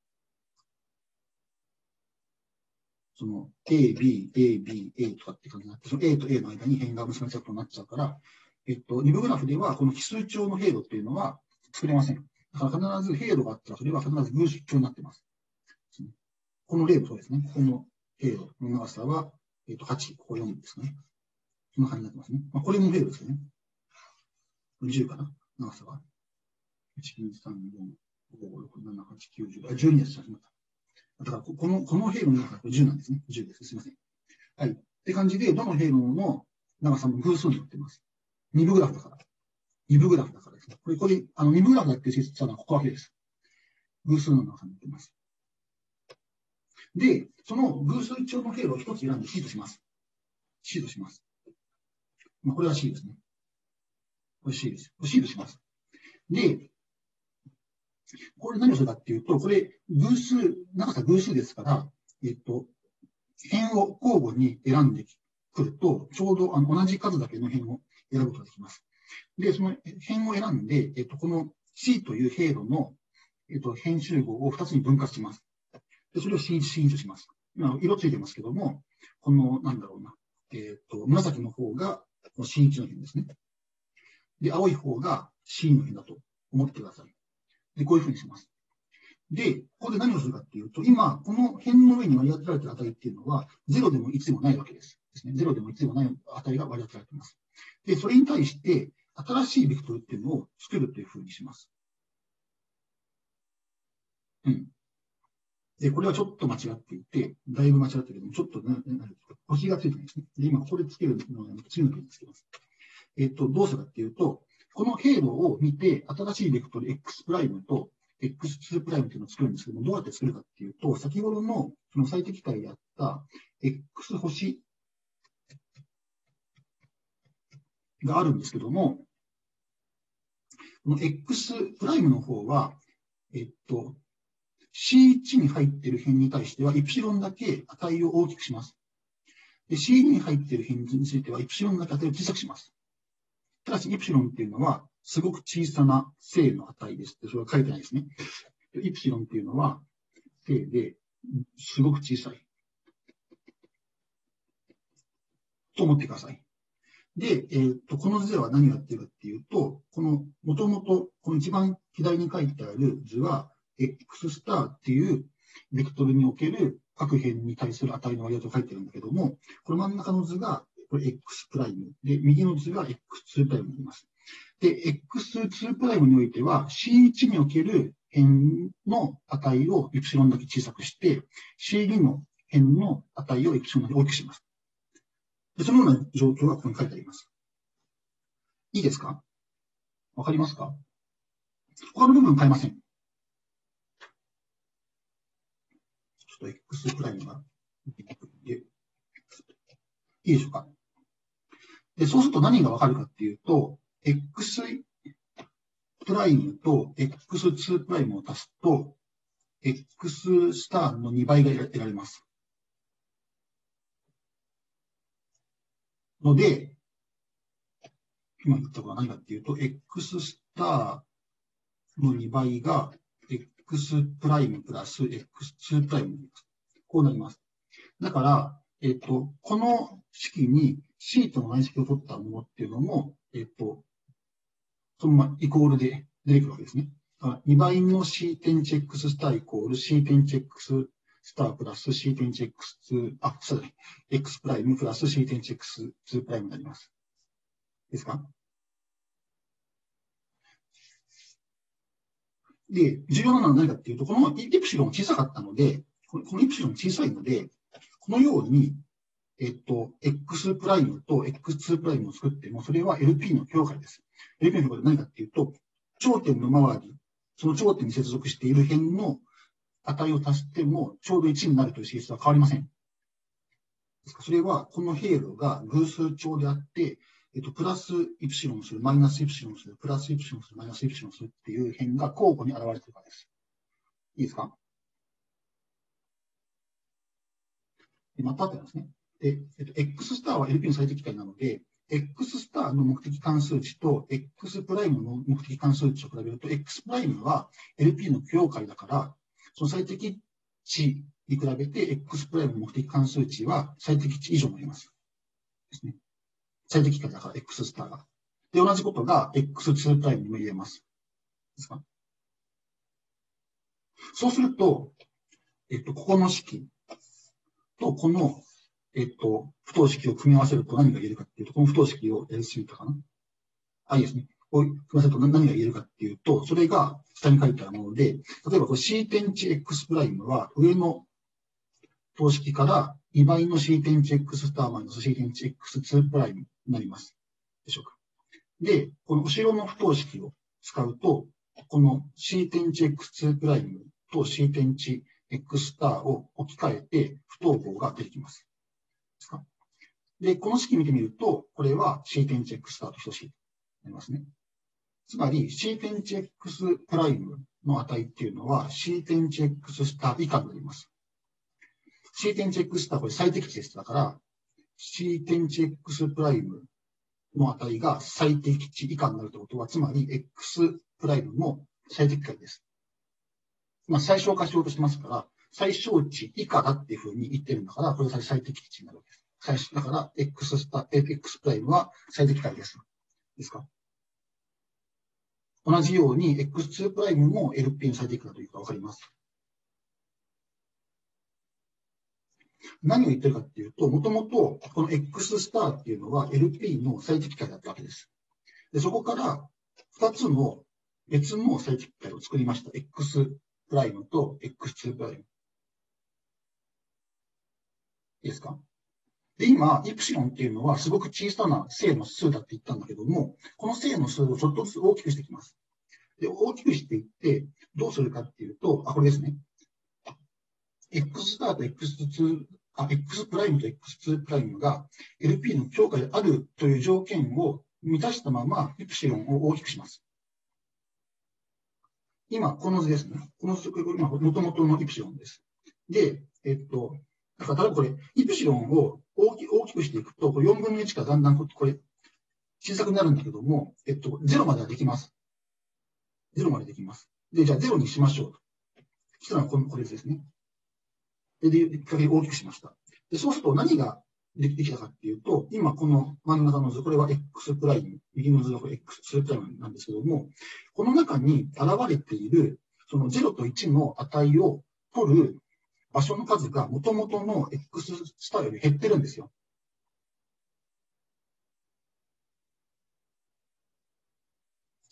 その A、B、A、B、A とかって感じになって、その A と A の間に辺が結ばれちゃうとなっちゃうから、えっと、ニブグラフではこの奇数帳の経路っていうのは作れません。だから必ず経路があったら、それは必ず偶数帳になってます。この例もそうですね。この経路の長さは、えっと、8、ここ4ですね。そんな感じになってますね。まあ、これも経路ですね。10かな長さは。1、2、3、4、5、6、7、8、9、10。あ、12です。だから、ここの、この経路の長さは10なんですね。10です。すみません。はい。って感じで、どの経路の長さも偶数になっています。二部グラフだから。二部グラフだからですね。これ、これ、あの、二部グラフだっていう説はここだけです。偶数の長さになっています。で、その偶数一応の経路を一つ選んで C とします。C とします。まあ、これは C ですね。これ C です。これ C とします。で、これ何をするかっていうと、これ偶数、長さ偶数ですから、えっと、辺を交互に選んでくると、ちょうどあの同じ数だけの辺を選ぶことができます。で、その辺を選んで、えっと、この C という経路の、えっと、辺集合を2つに分割します。で、それを C1、C2 します。今、色ついてますけども、この、なんだろうな、えっと、紫の方が C1 の辺ですね。で、青い方が C の辺だと思ってください。で、こういうふうにします。で、ここで何をするかっていうと、今、この辺の上に割り当てられてる値っていうのは、0でも1でもないわけです。ですね。0でも1でもない値が割り当てられています。で、それに対して、新しいベクトルっていうのを作るというふうにします。うん。で、これはちょっと間違っていて、だいぶ間違ってるけど、ちょっとな、な星がついてないですね。で、今、ここでつけるのは、次のページつけます。えっと、どうするかっていうと、この経路を見て、新しいベクトル x プライムと x2 プライムっていうのを作るんですけども、どうやって作るかっていうと、先ほどのその最適解であった x 星があるんですけども、この x プライムの方は、えっと、C1 に入っている辺に対しては、イプシロンだけ値を大きくします。で、C2 に入っている辺については、イプシロンだけ値を小さくします。ただし、イプシロンっていうのは、すごく小さな正の値ですって、それは書いてないですね。イプシロンっていうのは、正で、すごく小さい。と思ってください。で、えー、っと、この図では何をやってるかっていうと、この、もともと、この一番左に書いてある図は、x スターっていうベクトルにおける各辺に対する値の割合と書いてるんだけども、この真ん中の図がこれ x プライム。で、右の図が x2 プライムになります。で、x2 プライムにおいては C1 における辺の値をイプシロンだけ小さくして、C2 の辺の値をイプシロンだけ大きくします。で、そのような状況がここに書いてあります。いいですか？わかりますか？他の部分変えません。ちょっと x プライムがいいでしょうかで、そうすると何がわかるかっていうと、x プライムと x2 プライムを足すと、x スターの2倍が得られます。ので、今言ったことは何かっていうと、x スターの2倍が x プライムプラス x2 プライムになります。こうなります。だから、えっと、この式に C との内式を取ったものっていうのも、えっと、そのままイコールで出てくるわけですね。だから2倍の C 点チェックススターイコール C 点チェックススタープラス C 点チェックス2、あ、そうだね。X プライムプラス C 点チェックス2プライムになります。ですか？で、重要なのは何かっていうと、このイプシロン小さかったので、このイプシロン小さいので、このように、えっと、x プライムと x2 プライムを作っても、それは LP の境界です。LP の境界は何かっていうと、頂点の周り、その頂点に接続している辺の値を足しても、ちょうど1になるという性質は変わりません。それは、この経路が偶数帳であって、えっと、プラスイプシロンする、マイナスイプシロンする、プラスイプシロンする、マイナスイプシロンするっていう辺が交互に現れてるからです。いいですか？でまたあってですね。で、えっと、X スターは LP の最適解なので、X スターの目的関数値と X プライムの目的関数値を比べると、X プライムは LP の境界だから、その最適値に比べて X プライムの目的関数値は最適値以上になります。ですね。最適解だから X スターが。で、同じことが X2 プライムにも言えます。ですか？そうすると、えっと、ここの式と、この、えっと、不等式を組み合わせると何が言えるかっていうと、この不等式をやりすぎたかな？あ、いいですね。こう組み合わせると何が言えるかっていうと、それが下に書いてあるもので、例えばこれ C 点値 X プライムは上の等式から2倍の C 点値 X スターマイナス C 点値 X2 プライムになります。でしょうか。で、この後ろの不等式を使うと、この C 点値 X2 プライムと C 点値 X スターを置き換えて不等号が出てきます。で、この式見てみると、これは C 点値 X スターと等しいとなりますね。つまり C 点値 X プライムの値っていうのは C 点値 X スター以下になります。C 点値 X スターこれ最適値です。だから C 点 x プライムの値が最適値以下になるということは、つまり X プライムも最適解です。まあ、最小化しようとしてますから、最小値以下だっていうふうに言ってるんだから、これが最適値になるわけです。最初だから、X スタ、X プライムは最適解です。ですか？同じように X2 プライムも LP の最適解というかわかります。何を言ってるかっていうと、もともとこの X スターっていうのは LP の最適解だったわけです。でそこから2つの別の最適解を作りました。X プライムと X2 プライム。いいですか？で、今、イプシロンっていうのはすごく小さな正の数だって言ったんだけども、この正の数をちょっとずつ大きくしていきます。で、大きくしていって、どうするかっていうと、あ、これですね。X スターと X2、あ、X プライムと X2 プライムが LP の強化であるという条件を満たしたまま、イプシロンを大きくします。今、この図ですね。この図、今、もともとのイプシロンです。で、えっと、だから、例えばこれ、イプシロンを大き大きくしていくと、これ4分の1からだんだんこれ、小さくなるんだけども、えっと、0まではできます。0までできます。で、じゃあ0にしましょうと。そしたらこの、これですね。で、で、かけ大きくしました。で、そうすると何ができてきたかっていうと、今この真ん中の図、これは X プライム、右の図はこれ X プライムなんですけども、この中に現れている、その0と1の値を取る場所の数が元々の X スターより減ってるんですよ。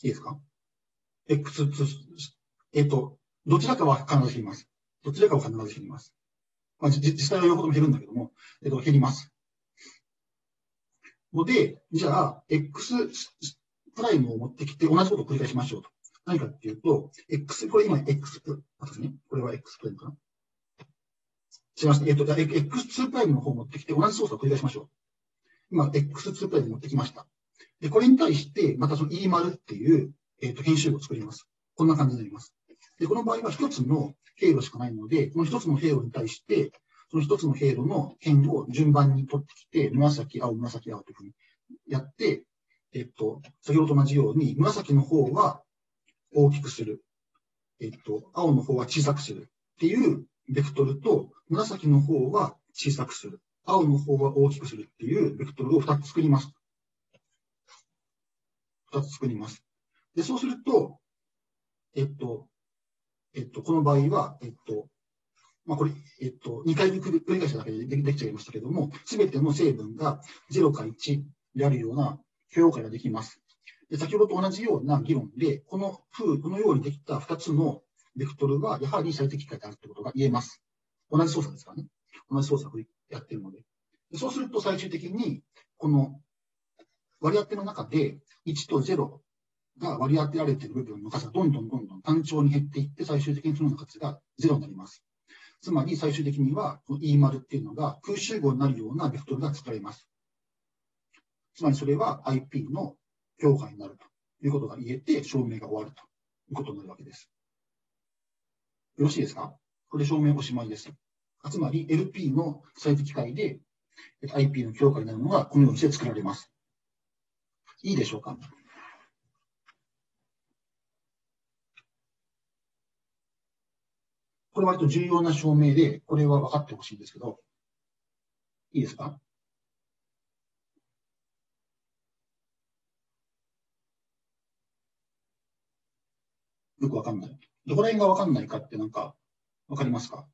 いいですか ?X、えっ、と、どちらかは必ず減ります。どちらかは必ず減ります。まあ、実際は両方とも減るんだけども、えっ、と、減ります。ので、じゃあ、X プライムを持ってきて同じことを繰り返しましょうと。何かっていうと、X、これ今 X プ、ですね？これは X プライムかな？しました。えっと、X2 プライムの方を持ってきて、同じ操作を繰り返しましょう。今、X2 プライム持ってきました。で、これに対して、またその E 丸っていう、えっと、編集を作ります。こんな感じになります。で、この場合は一つの経路しかないので、この一つの経路に対して、その一つの経路の辺を順番に取ってきて、紫、青、紫、青というふうにやって、えっと、先ほどと同じように、紫の方は大きくする。えっと、青の方は小さくするっていうベクトルと、紫の方は小さくする。青の方は大きくするっていうベクトルを2つ作ります。2つ作ります。で、そうすると、えっと、えっと、この場合は、えっと、まあ、これ、えっと、2回繰り返しただけでできちゃいましたけども、すべての成分が0か1であるような評価ができます。で先ほどと同じような議論で、この風、このようにできた2つのベクトルはやはり最適解であるということが言えます。同じ操作ですからね。同じ操作をやってるので。そうすると最終的に、この割り当ての中で1と0が割り当てられている部分の数がどんどんどんどん単調に減っていって、最終的にその数が0になります。つまり最終的には、この E 丸っていうのが空集合になるようなベクトルが作られます。つまりそれは IP の境界になるということが言えて、証明が終わるということになるわけです。よろしいですか？これ証明おしまいです。つまり LP の最適解で IP の境界になるのがこのようにして作られます。いいでしょうか？これ割と重要な証明で、これは分かってほしいんですけど、いいですか？よくわかんない。どこら辺がわかんないかってなんか、わかりますか？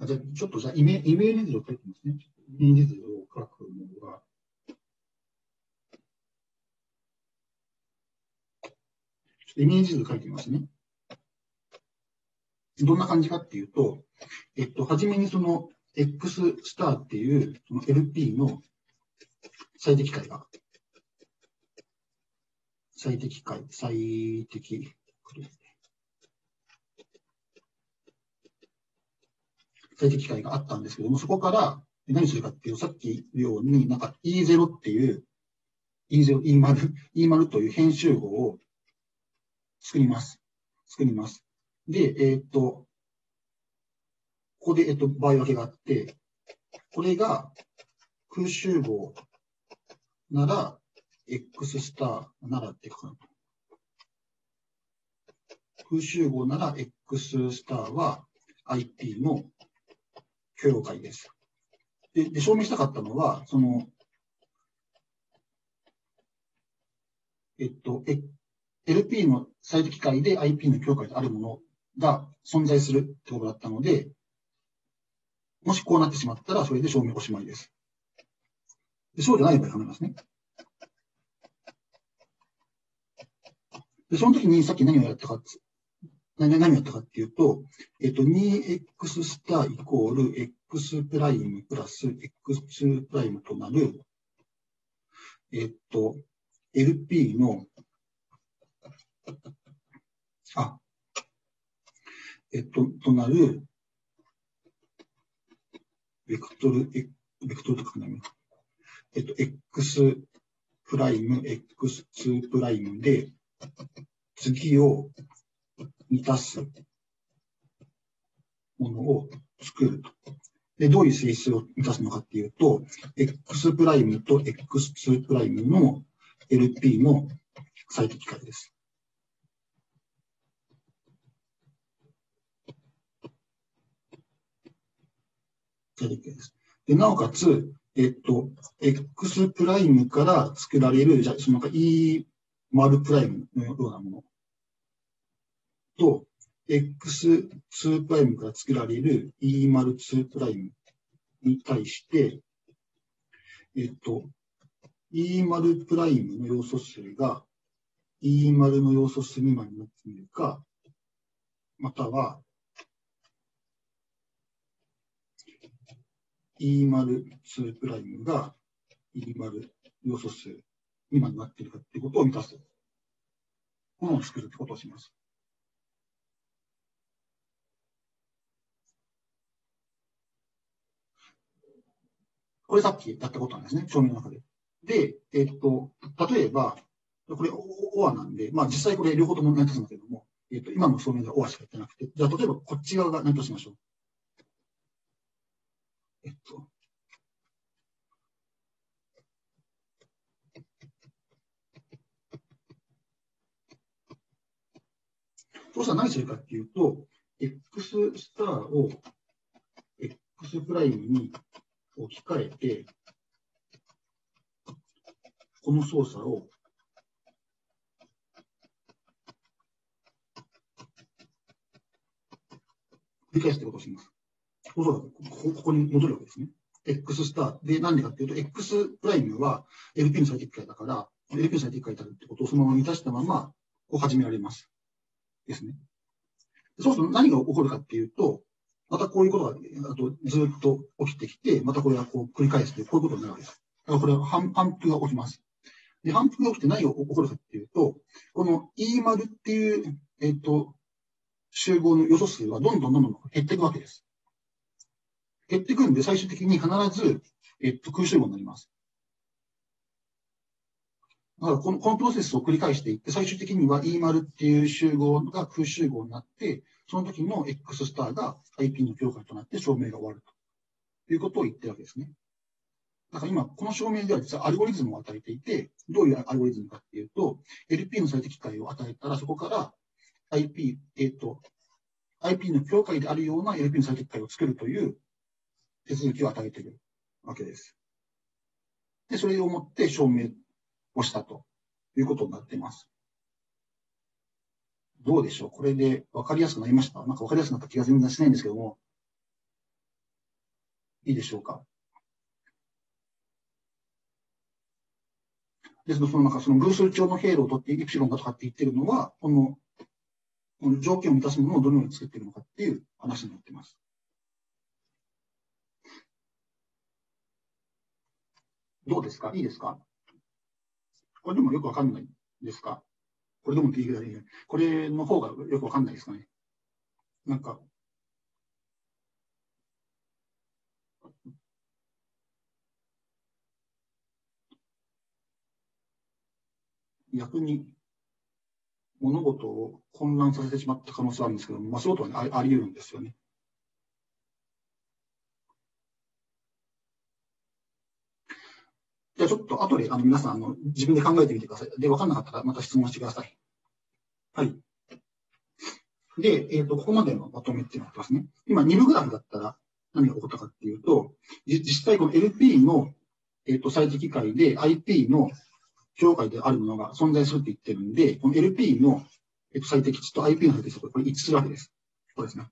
あじゃちょっとじゃイメイメージ図を書いてますね。イメージ図を書くのは、イメージ図書いてみますね。どんな感じかっていうと、えっと、はじめにその X スターっていうその LP の最適解が、最適解、最適、最適解があったんですけども、そこから何するかっていう、さっき言うように、なんか E0 っていう、E0、E 丸、E 丸という編集号を作ります。作ります。で、えー、っと、ここで、えっと、場合分けがあって、これが空集合なら、X スターならって書く空集合なら X スターは IP の許容解です。でで、証明したかったのは、その、えっと、え LP の最適解で IP の境界であるものが存在するってことだったので、もしこうなってしまったら、それで証明おしまいです。でそうじゃない場合考えますね。で、その時にさっき何をやったかっ何何をやったかっていうと、えっと、2x スターイコール x プライムプラス x2 プライムとなる、えっと、LP の、あ、えっと、となる、ベクトル、ベクトルとかなえっと、x プライム、x2 プライムで、次を満たすものを作ると。で、どういう性質を満たすのかっていうと、x プライムと x2 プライムの LP の最適解です。最適解です。で、なおかつ、えっと、x プライムから作られる、じゃその E 丸プライムのようなものと、x2 プライムから作られる e 丸2プライムに対して、えっと、e 丸プライムの要素数が e 丸の要素数未満になっているか、または e 丸2プライムが e 丸要素数未満になっているかということを満たすものを作るということをします。これさっきやったことなんですね、証明の中で。で、えっと、例えば、これ、オアなんで、まあ実際これ両方とも成り立つんだけども、えっと、今の証明ではオアしかやってなくて、じゃあ例えばこっち側が何としましょう？えっと、そうしたら何するかっていうと、X スターを x プライムに置き換えて、この操作を繰り返すということをします。おそうそうここに戻るわけですね。x スター。で、なんでかっていうと、x プライムは LP の最適解だから、LP の最適解であるってことをそのまま満たしたまま、こう始められます。ですね。そうすると何が起こるかっていうと、またこういうことが、あとずっと起きてきて、またこれがこう繰り返すという、こういうことになるわけです。だからこれは反復が起きます。で、反復が起きて何が起こるかっていうと、この E 丸っていう、えっ、と、集合の予素数はどんどんどんどん減っていくわけです。減っていくんで、最終的に必ず、えっと、空集合になります。だからこのこのプロセスを繰り返していって、最終的には E 丸っていう集合が空集合になって、その時の X スターが IP の境界となって証明が終わるということを言ってるわけですね。だから今、この証明では実はアルゴリズムを与えていて、どういうアルゴリズムかっていうと、LP の最適解を与えたら、そこから IP、えっ、ー、と、IP の境界であるような LP の最適解を作るという手続きを与えているわけです。で、それをもって証明をしたということになっています。どうでしょう？これで分かりやすくなりました？なんか分かりやすくなった気が全然しないんですけども。いいでしょうか？ですので、そのなんかその偶数帳の経路を取ってイプシロンがとかって言ってるのは、この、この条件を満たすものをどのように作っているのかっていう話になっています。どうですか？いいですか？これでもよくわかんないですか？これでもっていいぐらいで、これの方がよくわかんないですかね？なんか、逆に物事を混乱させてしまった可能性はあるんですけど、まあ、そういうことはあり得るんですよね。じゃあちょっと後であの皆さんあの自分で考えてみてください。で、わかんなかったらまた質問してください。はい。で、えっ、ー、と、ここまでのまとめっていうのがありますね。今、2部グラフだったら何が起こったかっていうと、実際この LP の、えっ、ー、と最適解で IP の境界であるものが存在するって言ってるんで、この LP の、えっ、ー、と最適値と IP の最適値とこれ一致するわけです。これですね。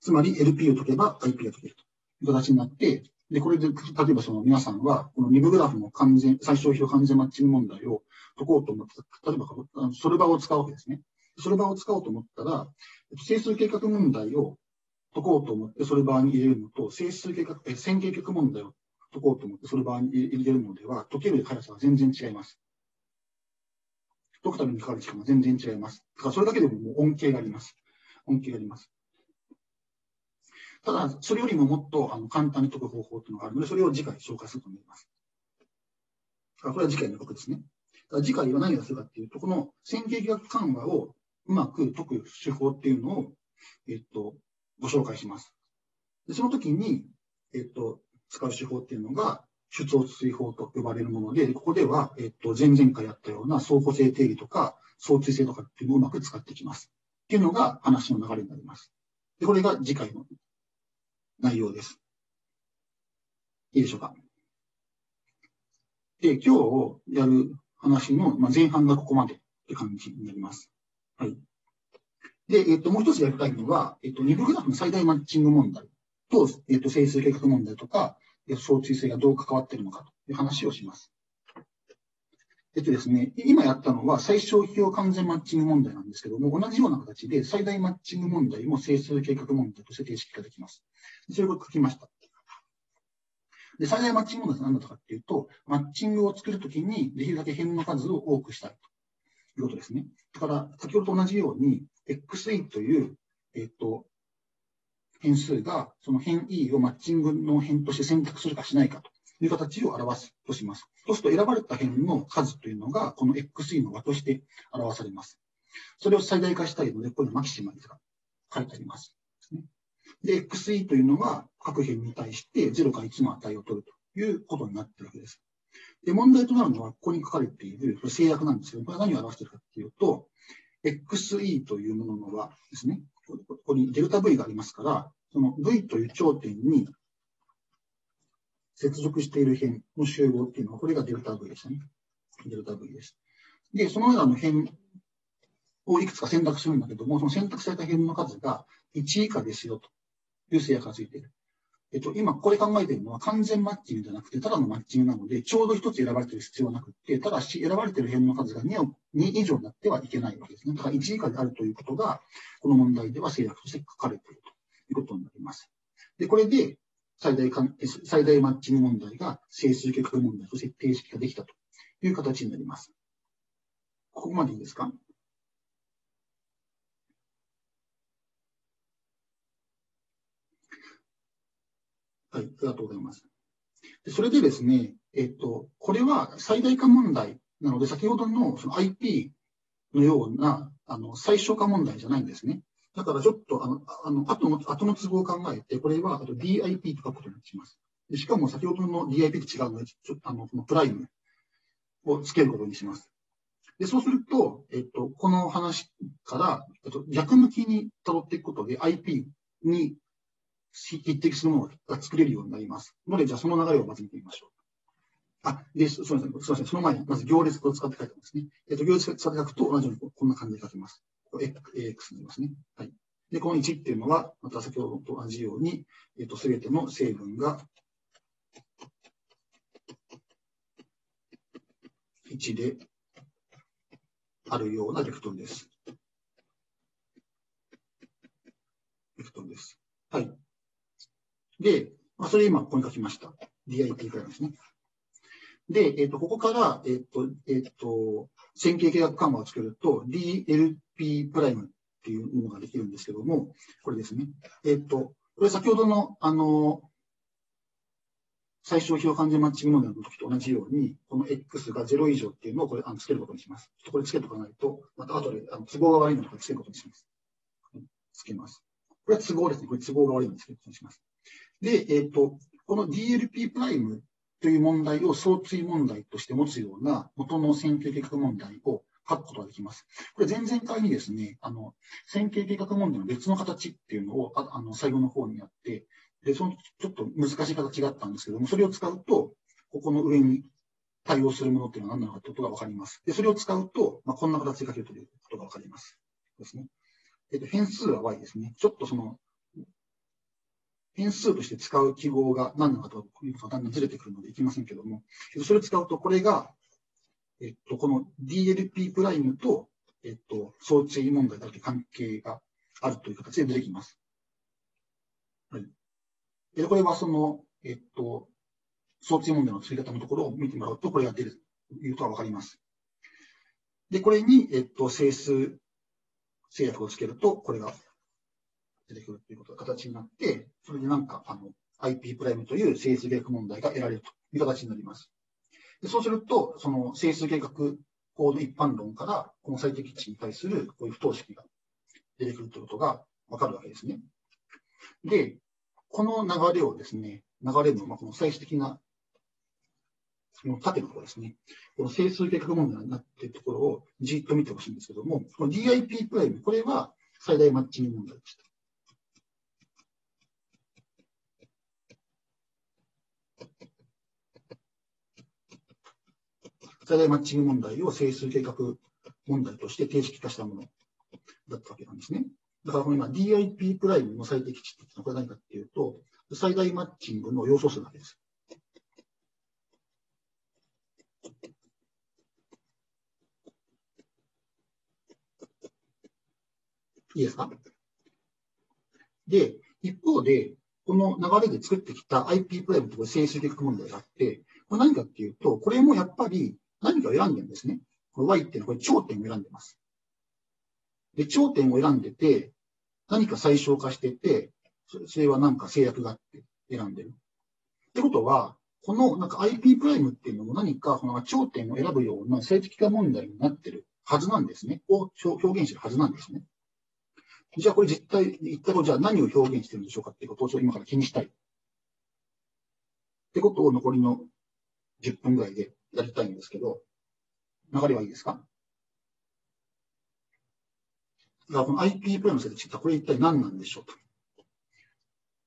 つまり LP を解けば IP が解けるという形になって、で、これで、例えばその皆さんは、この2部グラフの完全、最小表完全マッチング問題を解こうと思って、例えば、それ場を使うわけですね。それ場を使おうと思ったら、整数計画問題を解こうと思ってそれ場に入れるのと、整数計画、え線計画問題を解こうと思ってそれ場に入れるのでは、解ける速さが全然違います。解くためにかかる時間が全然違います。だからそれだけでもも恩恵があります。恩恵があります。ただ、それよりももっとあの簡単に解く方法というのがあるので、それを次回紹介すると思います。これは次回の予告ですね。次回は何をするかっていうと、この線形学緩和をうまく解く手法っていうのを、えっと、ご紹介します。でその時に、えっと、使う手法っていうのが、出張追法と呼ばれるもので、ここでは、えっと、前々回やったような相補性定理とか、相対性とかっていうのをうまく使っていきます。っていうのが話の流れになります。で、これが次回の内容です。いいでしょうか？で、今日やる話の前半がここまでって感じになります。はい。で、えっ、と、もう一つやりたいのは、えっ、と、二部グラフの最大マッチング問題と、えっ、と、整数計画問題とか、相対性がどう関わっているのかという話をします。えっとですね、今やったのは最小費用完全マッチング問題なんですけども、同じような形で最大マッチング問題も整数計画問題として定式化できます。それを書きました。で、最大マッチング問題は何だったかっていうと、マッチングを作るときにできるだけ辺の数を多くしたいということですね。だから、先ほどと同じように、XA という、えっと、変数が、その変 E をマッチングの変として選択するかしないかとという形を表すとします。そうすると選ばれた辺の数というのが、この XE の和として表されます。それを最大化したいので、ここにマキシマイズが書いてあります。で、XE というのは各辺に対して0か1の値を取るということになっているわけです。で、問題となるのは、ここに書かれている制約なんですけど、これは何を表しているかというと、XE というもののはですね、ここにデルタ V がありますから、その V という頂点に接続している辺の集合っていうのは、これがデルタ V でしたね。デルタ V です。で、そのような辺をいくつか選択するんだけども、その選択された辺の数が1以下ですよという制約がついている。えっと、今これ考えているのは完全マッチングじゃなくて、ただのマッチングなので、ちょうど一つ選ばれている必要はなくて、ただし選ばれている辺の数が 2, を2以上になってはいけないわけですね。だから1以下であるということが、この問題では制約として書かれているということになります。で、これで最大最大マッチング問題が整数計画問題と設定式ができたという形になります。ここまでいいですか？はい、ありがとうございます。それでですね、えっと、これは最大化問題なので、先ほどのその IP のような、あの、最小化問題じゃないんですね。だからちょっと、あの、あの後の、後の都合を考えて、これはあと DIP と書くことにします。でしかも先ほどの DIP と違うので、ちょっとあの、このプライムをつけることにします。で、そうすると、えっと、この話から、えっと、逆向きに辿っていくことで IP に匹敵するものが作れるようになります。ので、じゃあその流れをまず見てみましょう。あ、で、すみません。すみません。その前に、まず行列を使って書いてますね。えっと、行列を使って書くと同じようにこんな感じで書きます。これ AX になりますね。はい。で、この1っていうのは、また先ほどと同じように、えっと、すべての成分が1であるようなベクトルです。ベクトルです。はい。で、まあ、それ今ここに書きました。DIP からですね。で、えっ、ー、と、ここから、えっ、ー、と、えっ、ー、と、線形計画緩和を作ると、DLP プライムっていうものができるんですけども、これですね。えっ、と、これ先ほどの、あの、最小費用完全マッチングモデルの時と同じように、この X が0以上っていうのをこれ、あの、つけることにします。ちょっとこれつけとかないと、また後で、あの、都合が悪いのとかつけることにします。つけます。これは都合ですね。これ都合が悪いのでつけることにします。で、えっ、と、この DLP プライムという問題を相対問題として持つような元の線形計画問題を書くことができます。これ前々回にですね、あの、線形計画問題の別の形っていうのをああの最後の方にやって、で、そのちょっと難しい形があったんですけども、それを使うと、ここの上に対応するものっていうのは何なのかということがわかります。で、それを使うと、まあ、こんな形で書けるということがわかります。ですね。えっと、変数は y ですね。ちょっとその変数として使う記号が何なのかということがだんだんずれてくるのでいきませんけども、それを使うと、これが、えっと、この DLP プライムと、えっと、相対問題だと関係があるという形で出てきます。はい。で、これはその、えっと、相対問題の作り方のところを見てもらうと、これが出るということがわかります。で、これに、えっと、整数制約をつけると、これが出てくるということが形になって、それでなんか、あの、IP プライムという整数計画問題が得られるという形になります。でそうすると、その整数計画法の一般論から、この最適値に対するこういう不等式が出てくるということがわかるわけですね。で、この流れをですね、流れの、まあ、この最終的な、この縦のところですね、この整数計画問題になっているところをじっと見てほしいんですけども、この DIP プライム、これは最大マッチング問題でした。最大マッチング問題を整数計画問題として定式化したものだったわけなんですね。だからこの今 DIP プライムの最適値ってのはこれ何かっていうと、最大マッチングの要素数なわけです。いいですか？で、一方で、この流れで作ってきた IP プライムという整数計画問題があって、これ何かっていうと、これもやっぱり何かを選んでるんですね。これ Y っていうのはこれ頂点を選んでます。で、頂点を選んでて、何か最小化してて、それはなんか制約があって選んでる。ってことは、このなんか IP プライムっていうのも何かこの頂点を選ぶような最適化問題になってるはずなんですね。を表現してるはずなんですね。じゃあこれ実態、一体じゃあ何を表現してるんでしょうかっていうことを今から気にしたい。ってことを残りの10分ぐらいでやりたいんですけど、流れはいいですか？この IP プライム設定これ一体何なんでしょうと。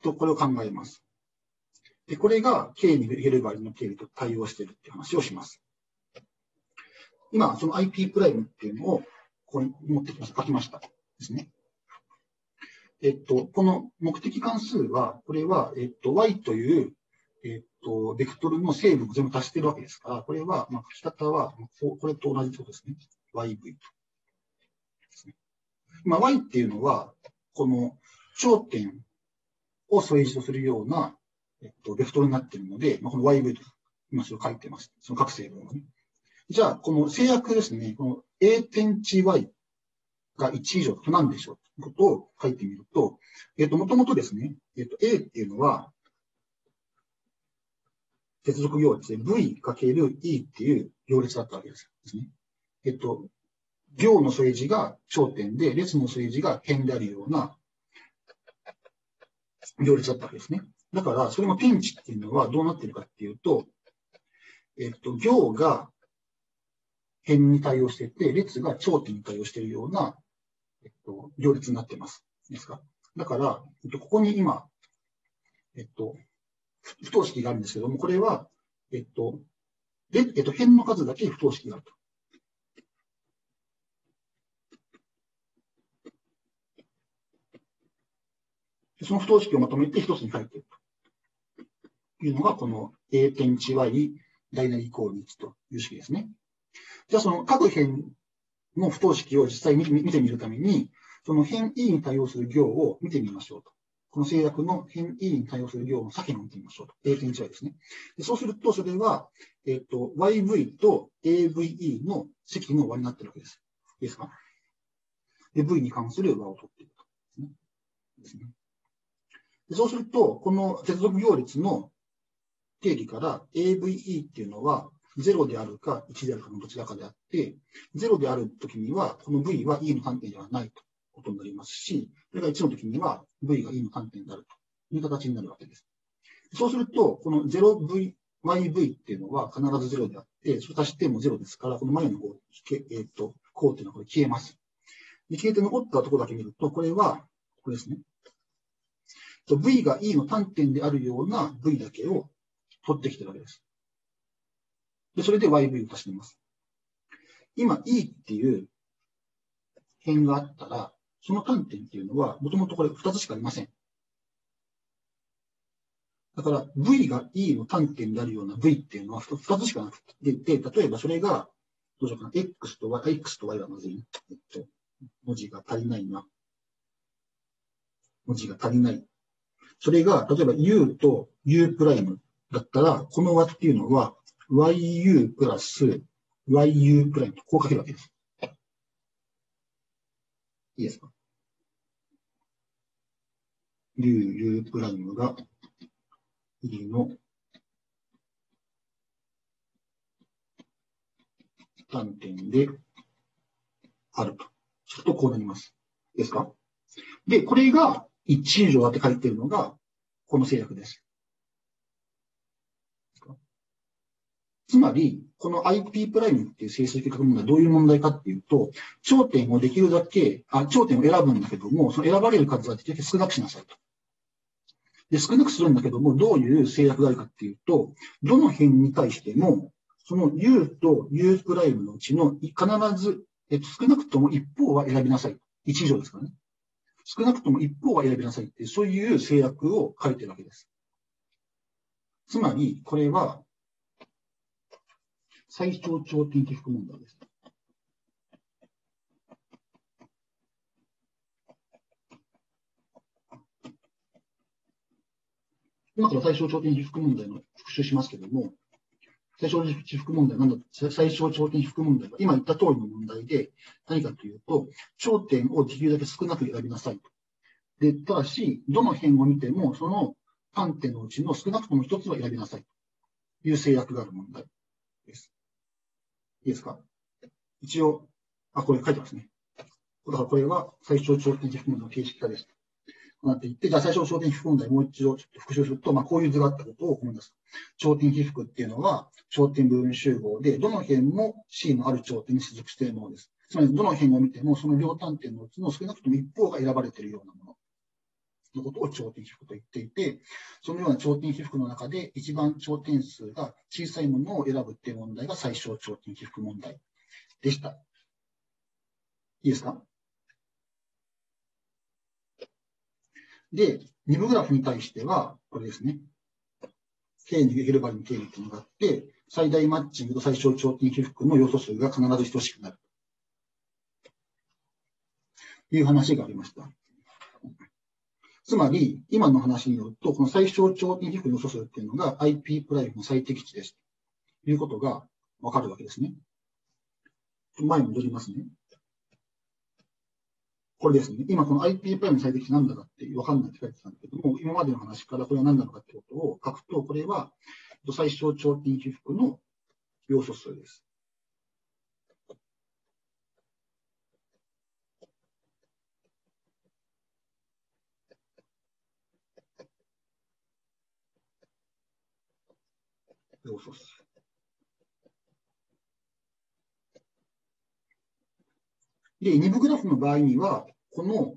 と、これを考えます。で、これが K にヘルバリの定理と対応しているっていう話をします。今、その IP プライムっていうのをここに持ってきました。書きました。ですね。えっと、この目的関数は、これは、えっと、y という、えっと、ベクトルの成分を全部足してるわけですから、これは、まあ、書き方は、これと同じことですね。yv と。まあ、y っていうのは、この頂点を添え字とするような、えっと、ベクトルになっているので、まあ、この yv と、今それを書いてます。その各成分をね。じゃあ、この制約ですね、この a 点値 y が1以上と何でしょうということを書いてみると、えっ、と、もともとですね、えっ、と、A っていうのは、接続行列で V かける E っていう行列だったわけですですね。えっ、と、行の添え字が頂点で、列の添え字が辺であるような行列だったわけですね。だから、それのピンチっていうのはどうなってるかっていうと、えっと、行が辺に対応してて、列が頂点に対応しているようなえっと、行列になってます。ですか？だから、えっと、ここに今、えっと、不等式があるんですけども、これは、えっと、で、えっと、辺の数だけ不等式があると。その不等式をまとめて一つに書いているというのが、この a 点値 y 大なりイコール1という式ですね。じゃあ、その各辺の不等式を実際に見てみるために、その変 E に対応する行を見てみましょうと。この制約の変 E に対応する行の先を見てみましょうと。A 点違いですね。でそうすると、それは、えっ、ー、と、YV と AVE の積の和になってるわけです。いいですか？で、V に関する和を取っていると。ですね。でそうすると、この接続行列の定義から AVE っていうのは、0であるか1であるかのどちらかであって、0であるときには、この V は E の観点ではないとことになりますし、それが1のときには V が E の観点であるという形になるわけです。そうすると、この 0V、YV っていうのは必ず0であって、それ足しても0ですから、この前の項、えっ、ー、と、項っていうのはこれ消えます。で消えて残ったところだけ見ると、これは、これですね。V が E の単点であるような V だけを取ってきてるわけです。で、それで YV を足しています。今、E っていう辺があったら、その観点っていうのは、もともとこれ2つしかありません。だから V が E の単点であるような V っていうのは 2, つしかなくて、で、例えばそれが、どうしようかな、X と Y、X と Y はまずい。えっと、文字が足りないな。文字が足りない。それが、例えば U と U' だったら、この和っていうのは、yu プラス yu プライムとこう書けるわけです。いいですか？u, u プライムが e の単点であると。するとこうなります。ですか？で、これが1以上だって書いてるのが、この制約です。つまり、この IP プライムっていう整数計画問題はどういう問題かっていうと、頂点をできるだけ、あ、頂点を選ぶんだけども、その選ばれる数はできるだけ少なくしなさいと。で、少なくするんだけども、どういう制約があるかっていうと、どの辺に対しても、その U と U プライムのうちの必ず、えっと、少なくとも一方は選びなさい。1以上ですからね。少なくとも一方は選びなさいっていう、そういう制約を書いてるわけです。つまり、これは、最小頂点起伏問題です。今から最小頂点起伏問題の復習しますけれども、最小起伏問題なんだ、最小頂点起伏問題は、今言った通りの問題で、何かというと、頂点をできるだけ少なく選びなさいと。で、ただし、どの辺を見ても、その観点のうちの少なくとも一つは選びなさいという制約がある問題です。いですか？一応、あ、これ書いてますね。だからこれは最小頂点起伏問題の形式化です。なっていって、じゃあ最小頂点起伏問題もう一度ちょっと復習すると、まあこういう図があったことを思い出す。頂点起伏っていうのは、頂点部分集合で、どの辺も C のある頂点に接続しているものです。つまり、どの辺を見ても、その両端点のうちの少なくとも一方が選ばれているようなもの。のことを頂点被覆と言っていて、そのような頂点被覆の中で一番頂点数が小さいものを選ぶっていう問題が最小頂点被覆問題でした。いいですか？で、二部グラフに対しては、これですね。K にゲルバリの定理っていうのがあって、最大マッチングと最小頂点被覆の要素数が必ず等しくなる。という話がありました。つまり、今の話によると、この最小頂点被覆の要素数っていうのが IP プライムの最適値です。ということがわかるわけですね。前に戻りますね。これですね。今この IP プライムの最適値なんだかってわかんないって書いてたんだけども、今までの話からこれは何なのかってことを書くと、これは最小頂点被覆の要素数です。で、二部グラフの場合には、この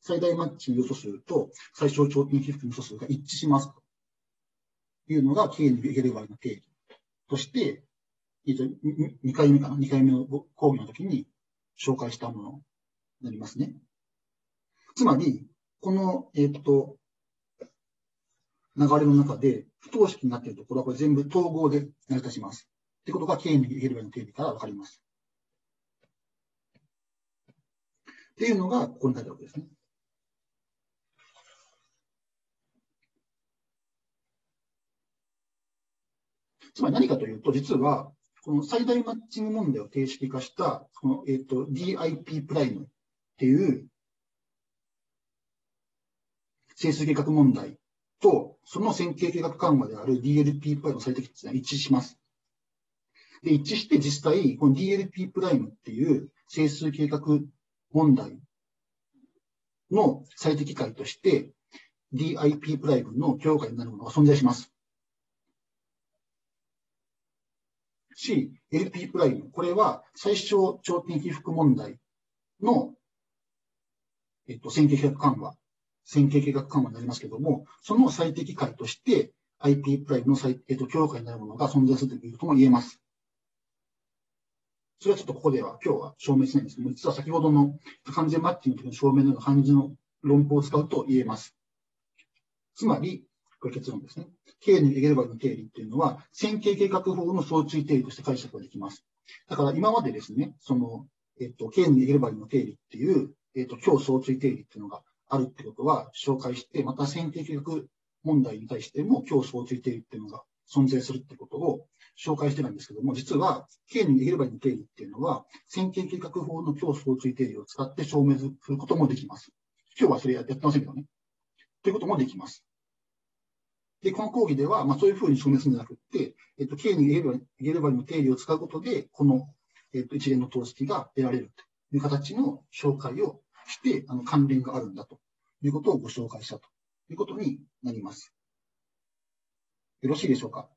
最大マッチング要素数と最小頂点被覆の要素数が一致しますというのが K にゲルバーの定理として、2回目かな ?2 回目の講義の時に紹介したものになりますね。つまり、この、えっ、と、流れの中で不等式になっているところはこれ全部統合で成り立ちます。ということが K にゲルバーの定理からわかります。っていうのが、ここに書いてあるわけですね。つまり何かというと、実は、この最大マッチング問題を定式化した、この、えっ、ー、と、DIP プライムっていう整数計画問題と、その線形計画緩和である DLP プライムの最適値は一致します。で、一致して実際、この DLP プライムっていう整数計画問題の最適解として DIP プライムの境界になるものが存在します。し、LP プライム、これは最小頂点被覆問題の、えっと、線形計画緩和、線形計画緩和になりますけども、その最適解として IP プライムの最、えっと、境界になるものが存在するということも言えます。それはちょっとここでは今日は証明しないんですけども、実は先ほどの完全マッチングの証明のような漢字の論法を使うと言えます。つまり、これ結論ですね。K にエゲルバルの定理っていうのは、線形計画法の相対定理として解釈ができます。だから今までですね、その、えっと、K にエゲルバルの定理っていう、えっと、強相対定理っていうのがあるってことは紹介して、また線形計画問題に対しても強相対定理っていうのが存在するってことを紹介してるんですけども、実は、K にエゲルバリの定理っていうのは、線形計画法の強相対定理を使って証明することもできます。今日はそれやってませんけどね。ということもできます。で、この講義では、まあ、そういうふうに証明するんじゃなくて、えっと、K にエゲルバリの定理を使うことで、この、えっと、一連の等式が得られるという形の紹介をして、あの、関連があるんだということをご紹介したということになります。よろしいでしょうか？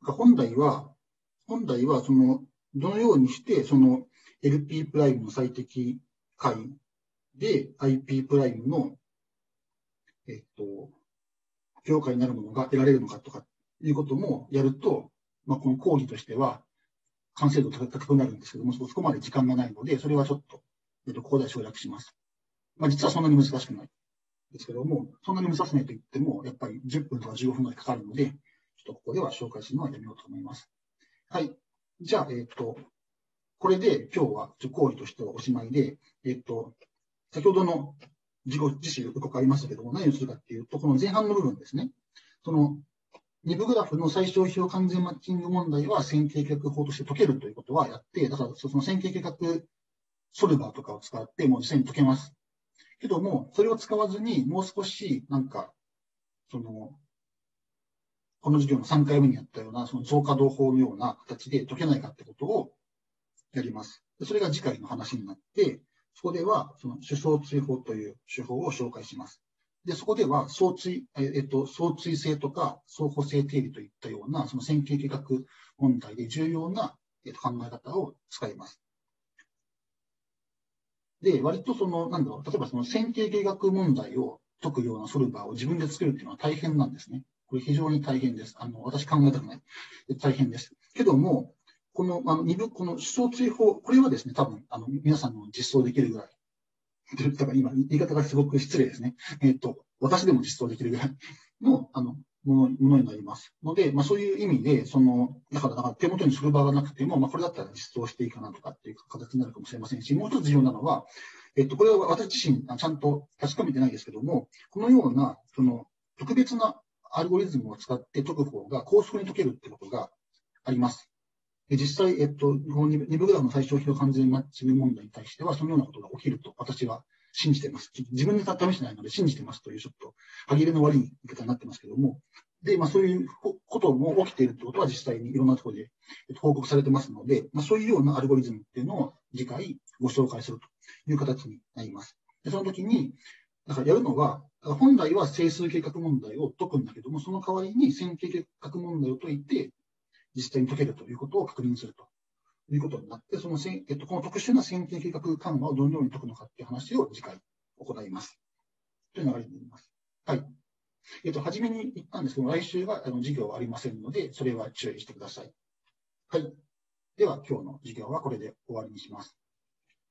本来は、本来は、その、どのようにして、その LP プライムの最適解で IP プライムの、えっと、評価になるものが得られるのかとかいうこともやると、まあ、この講義としては完成度高くなるんですけども、そこまで時間がないので、それはちょっと、えっと、ここで省略します。まあ、実はそんなに難しくないですけども、そんなに難しくないと言っても、やっぱり10分とか15分ぐらいかかるので、ちょっとここでは紹介するのはやめようと思います。はい。じゃあ、えっ、と、これで今日は講義としてはおしまいで、えっ、と、先ほどの自己自身予告ありましたけども、何をするかっていうと、この前半の部分ですね。その、二部グラフの最小費用完全マッチング問題は線形計画法として解けるということはやって、だからその線形計画ソルバーとかを使ってもう実際に解けます。けども、それを使わずにもう少しなんか、その、この授業の3回目にやったような、その増加動法のような形で解けないかってことをやります。それが次回の話になって、そこでは、その手相追法という手法を紹介します。で、そこでは、相対、えっと、相対性とか相補性定理といったような、その線形計画問題で重要な、えっと、考え方を使います。で、割とその、なんだろう、例えばその線形計画問題を解くようなソルバーを自分で作るっていうのは大変なんですね。これ非常に大変です。あの、私考えたくない。大変です。けども、この、あの、二部、この思想追法、これはですね、多分、あの、皆さんの実装できるぐらい。だから今、言い方がすごく失礼ですね。えっ、ー、と、私でも実装できるぐらいの、あの、ものものになりますので、まあ、そういう意味で、その、だから、だから手元にする場がなくても、まあ、これだったら実装していいかなとかっていう形になるかもしれませんし、もう一つ重要なのは、えっと、これは私自身、ちゃんと確かめてないですけども、このような、その、特別なアルゴリズムを使って解く方が高速に解けるってことがあります。実際、えっと、この2部グラフの最小費用完全マッチング問題に対しては、そのようなことが起きると私は信じてます。自分で試してないので信じてますというちょっと歯切れの悪い言い方になってますけども、で、まあそういうことも起きているということは実際にいろんなところで報告されてますので、まあそういうようなアルゴリズムっていうのを次回ご紹介するという形になります。でその時に、だからやるのは、本来は整数計画問題を解くんだけども、その代わりに線形計画問題を解いて、実際に解けるということを確認するということになって、そのせ、えっと、この特殊な線形計画緩和をどのように解くのかっていう話を次回行います。という流れになります。はい。えっと、初めに言ったんですけど来週はあの授業はありませんので、それは注意してください。はい。では、今日の授業はこれで終わりにします。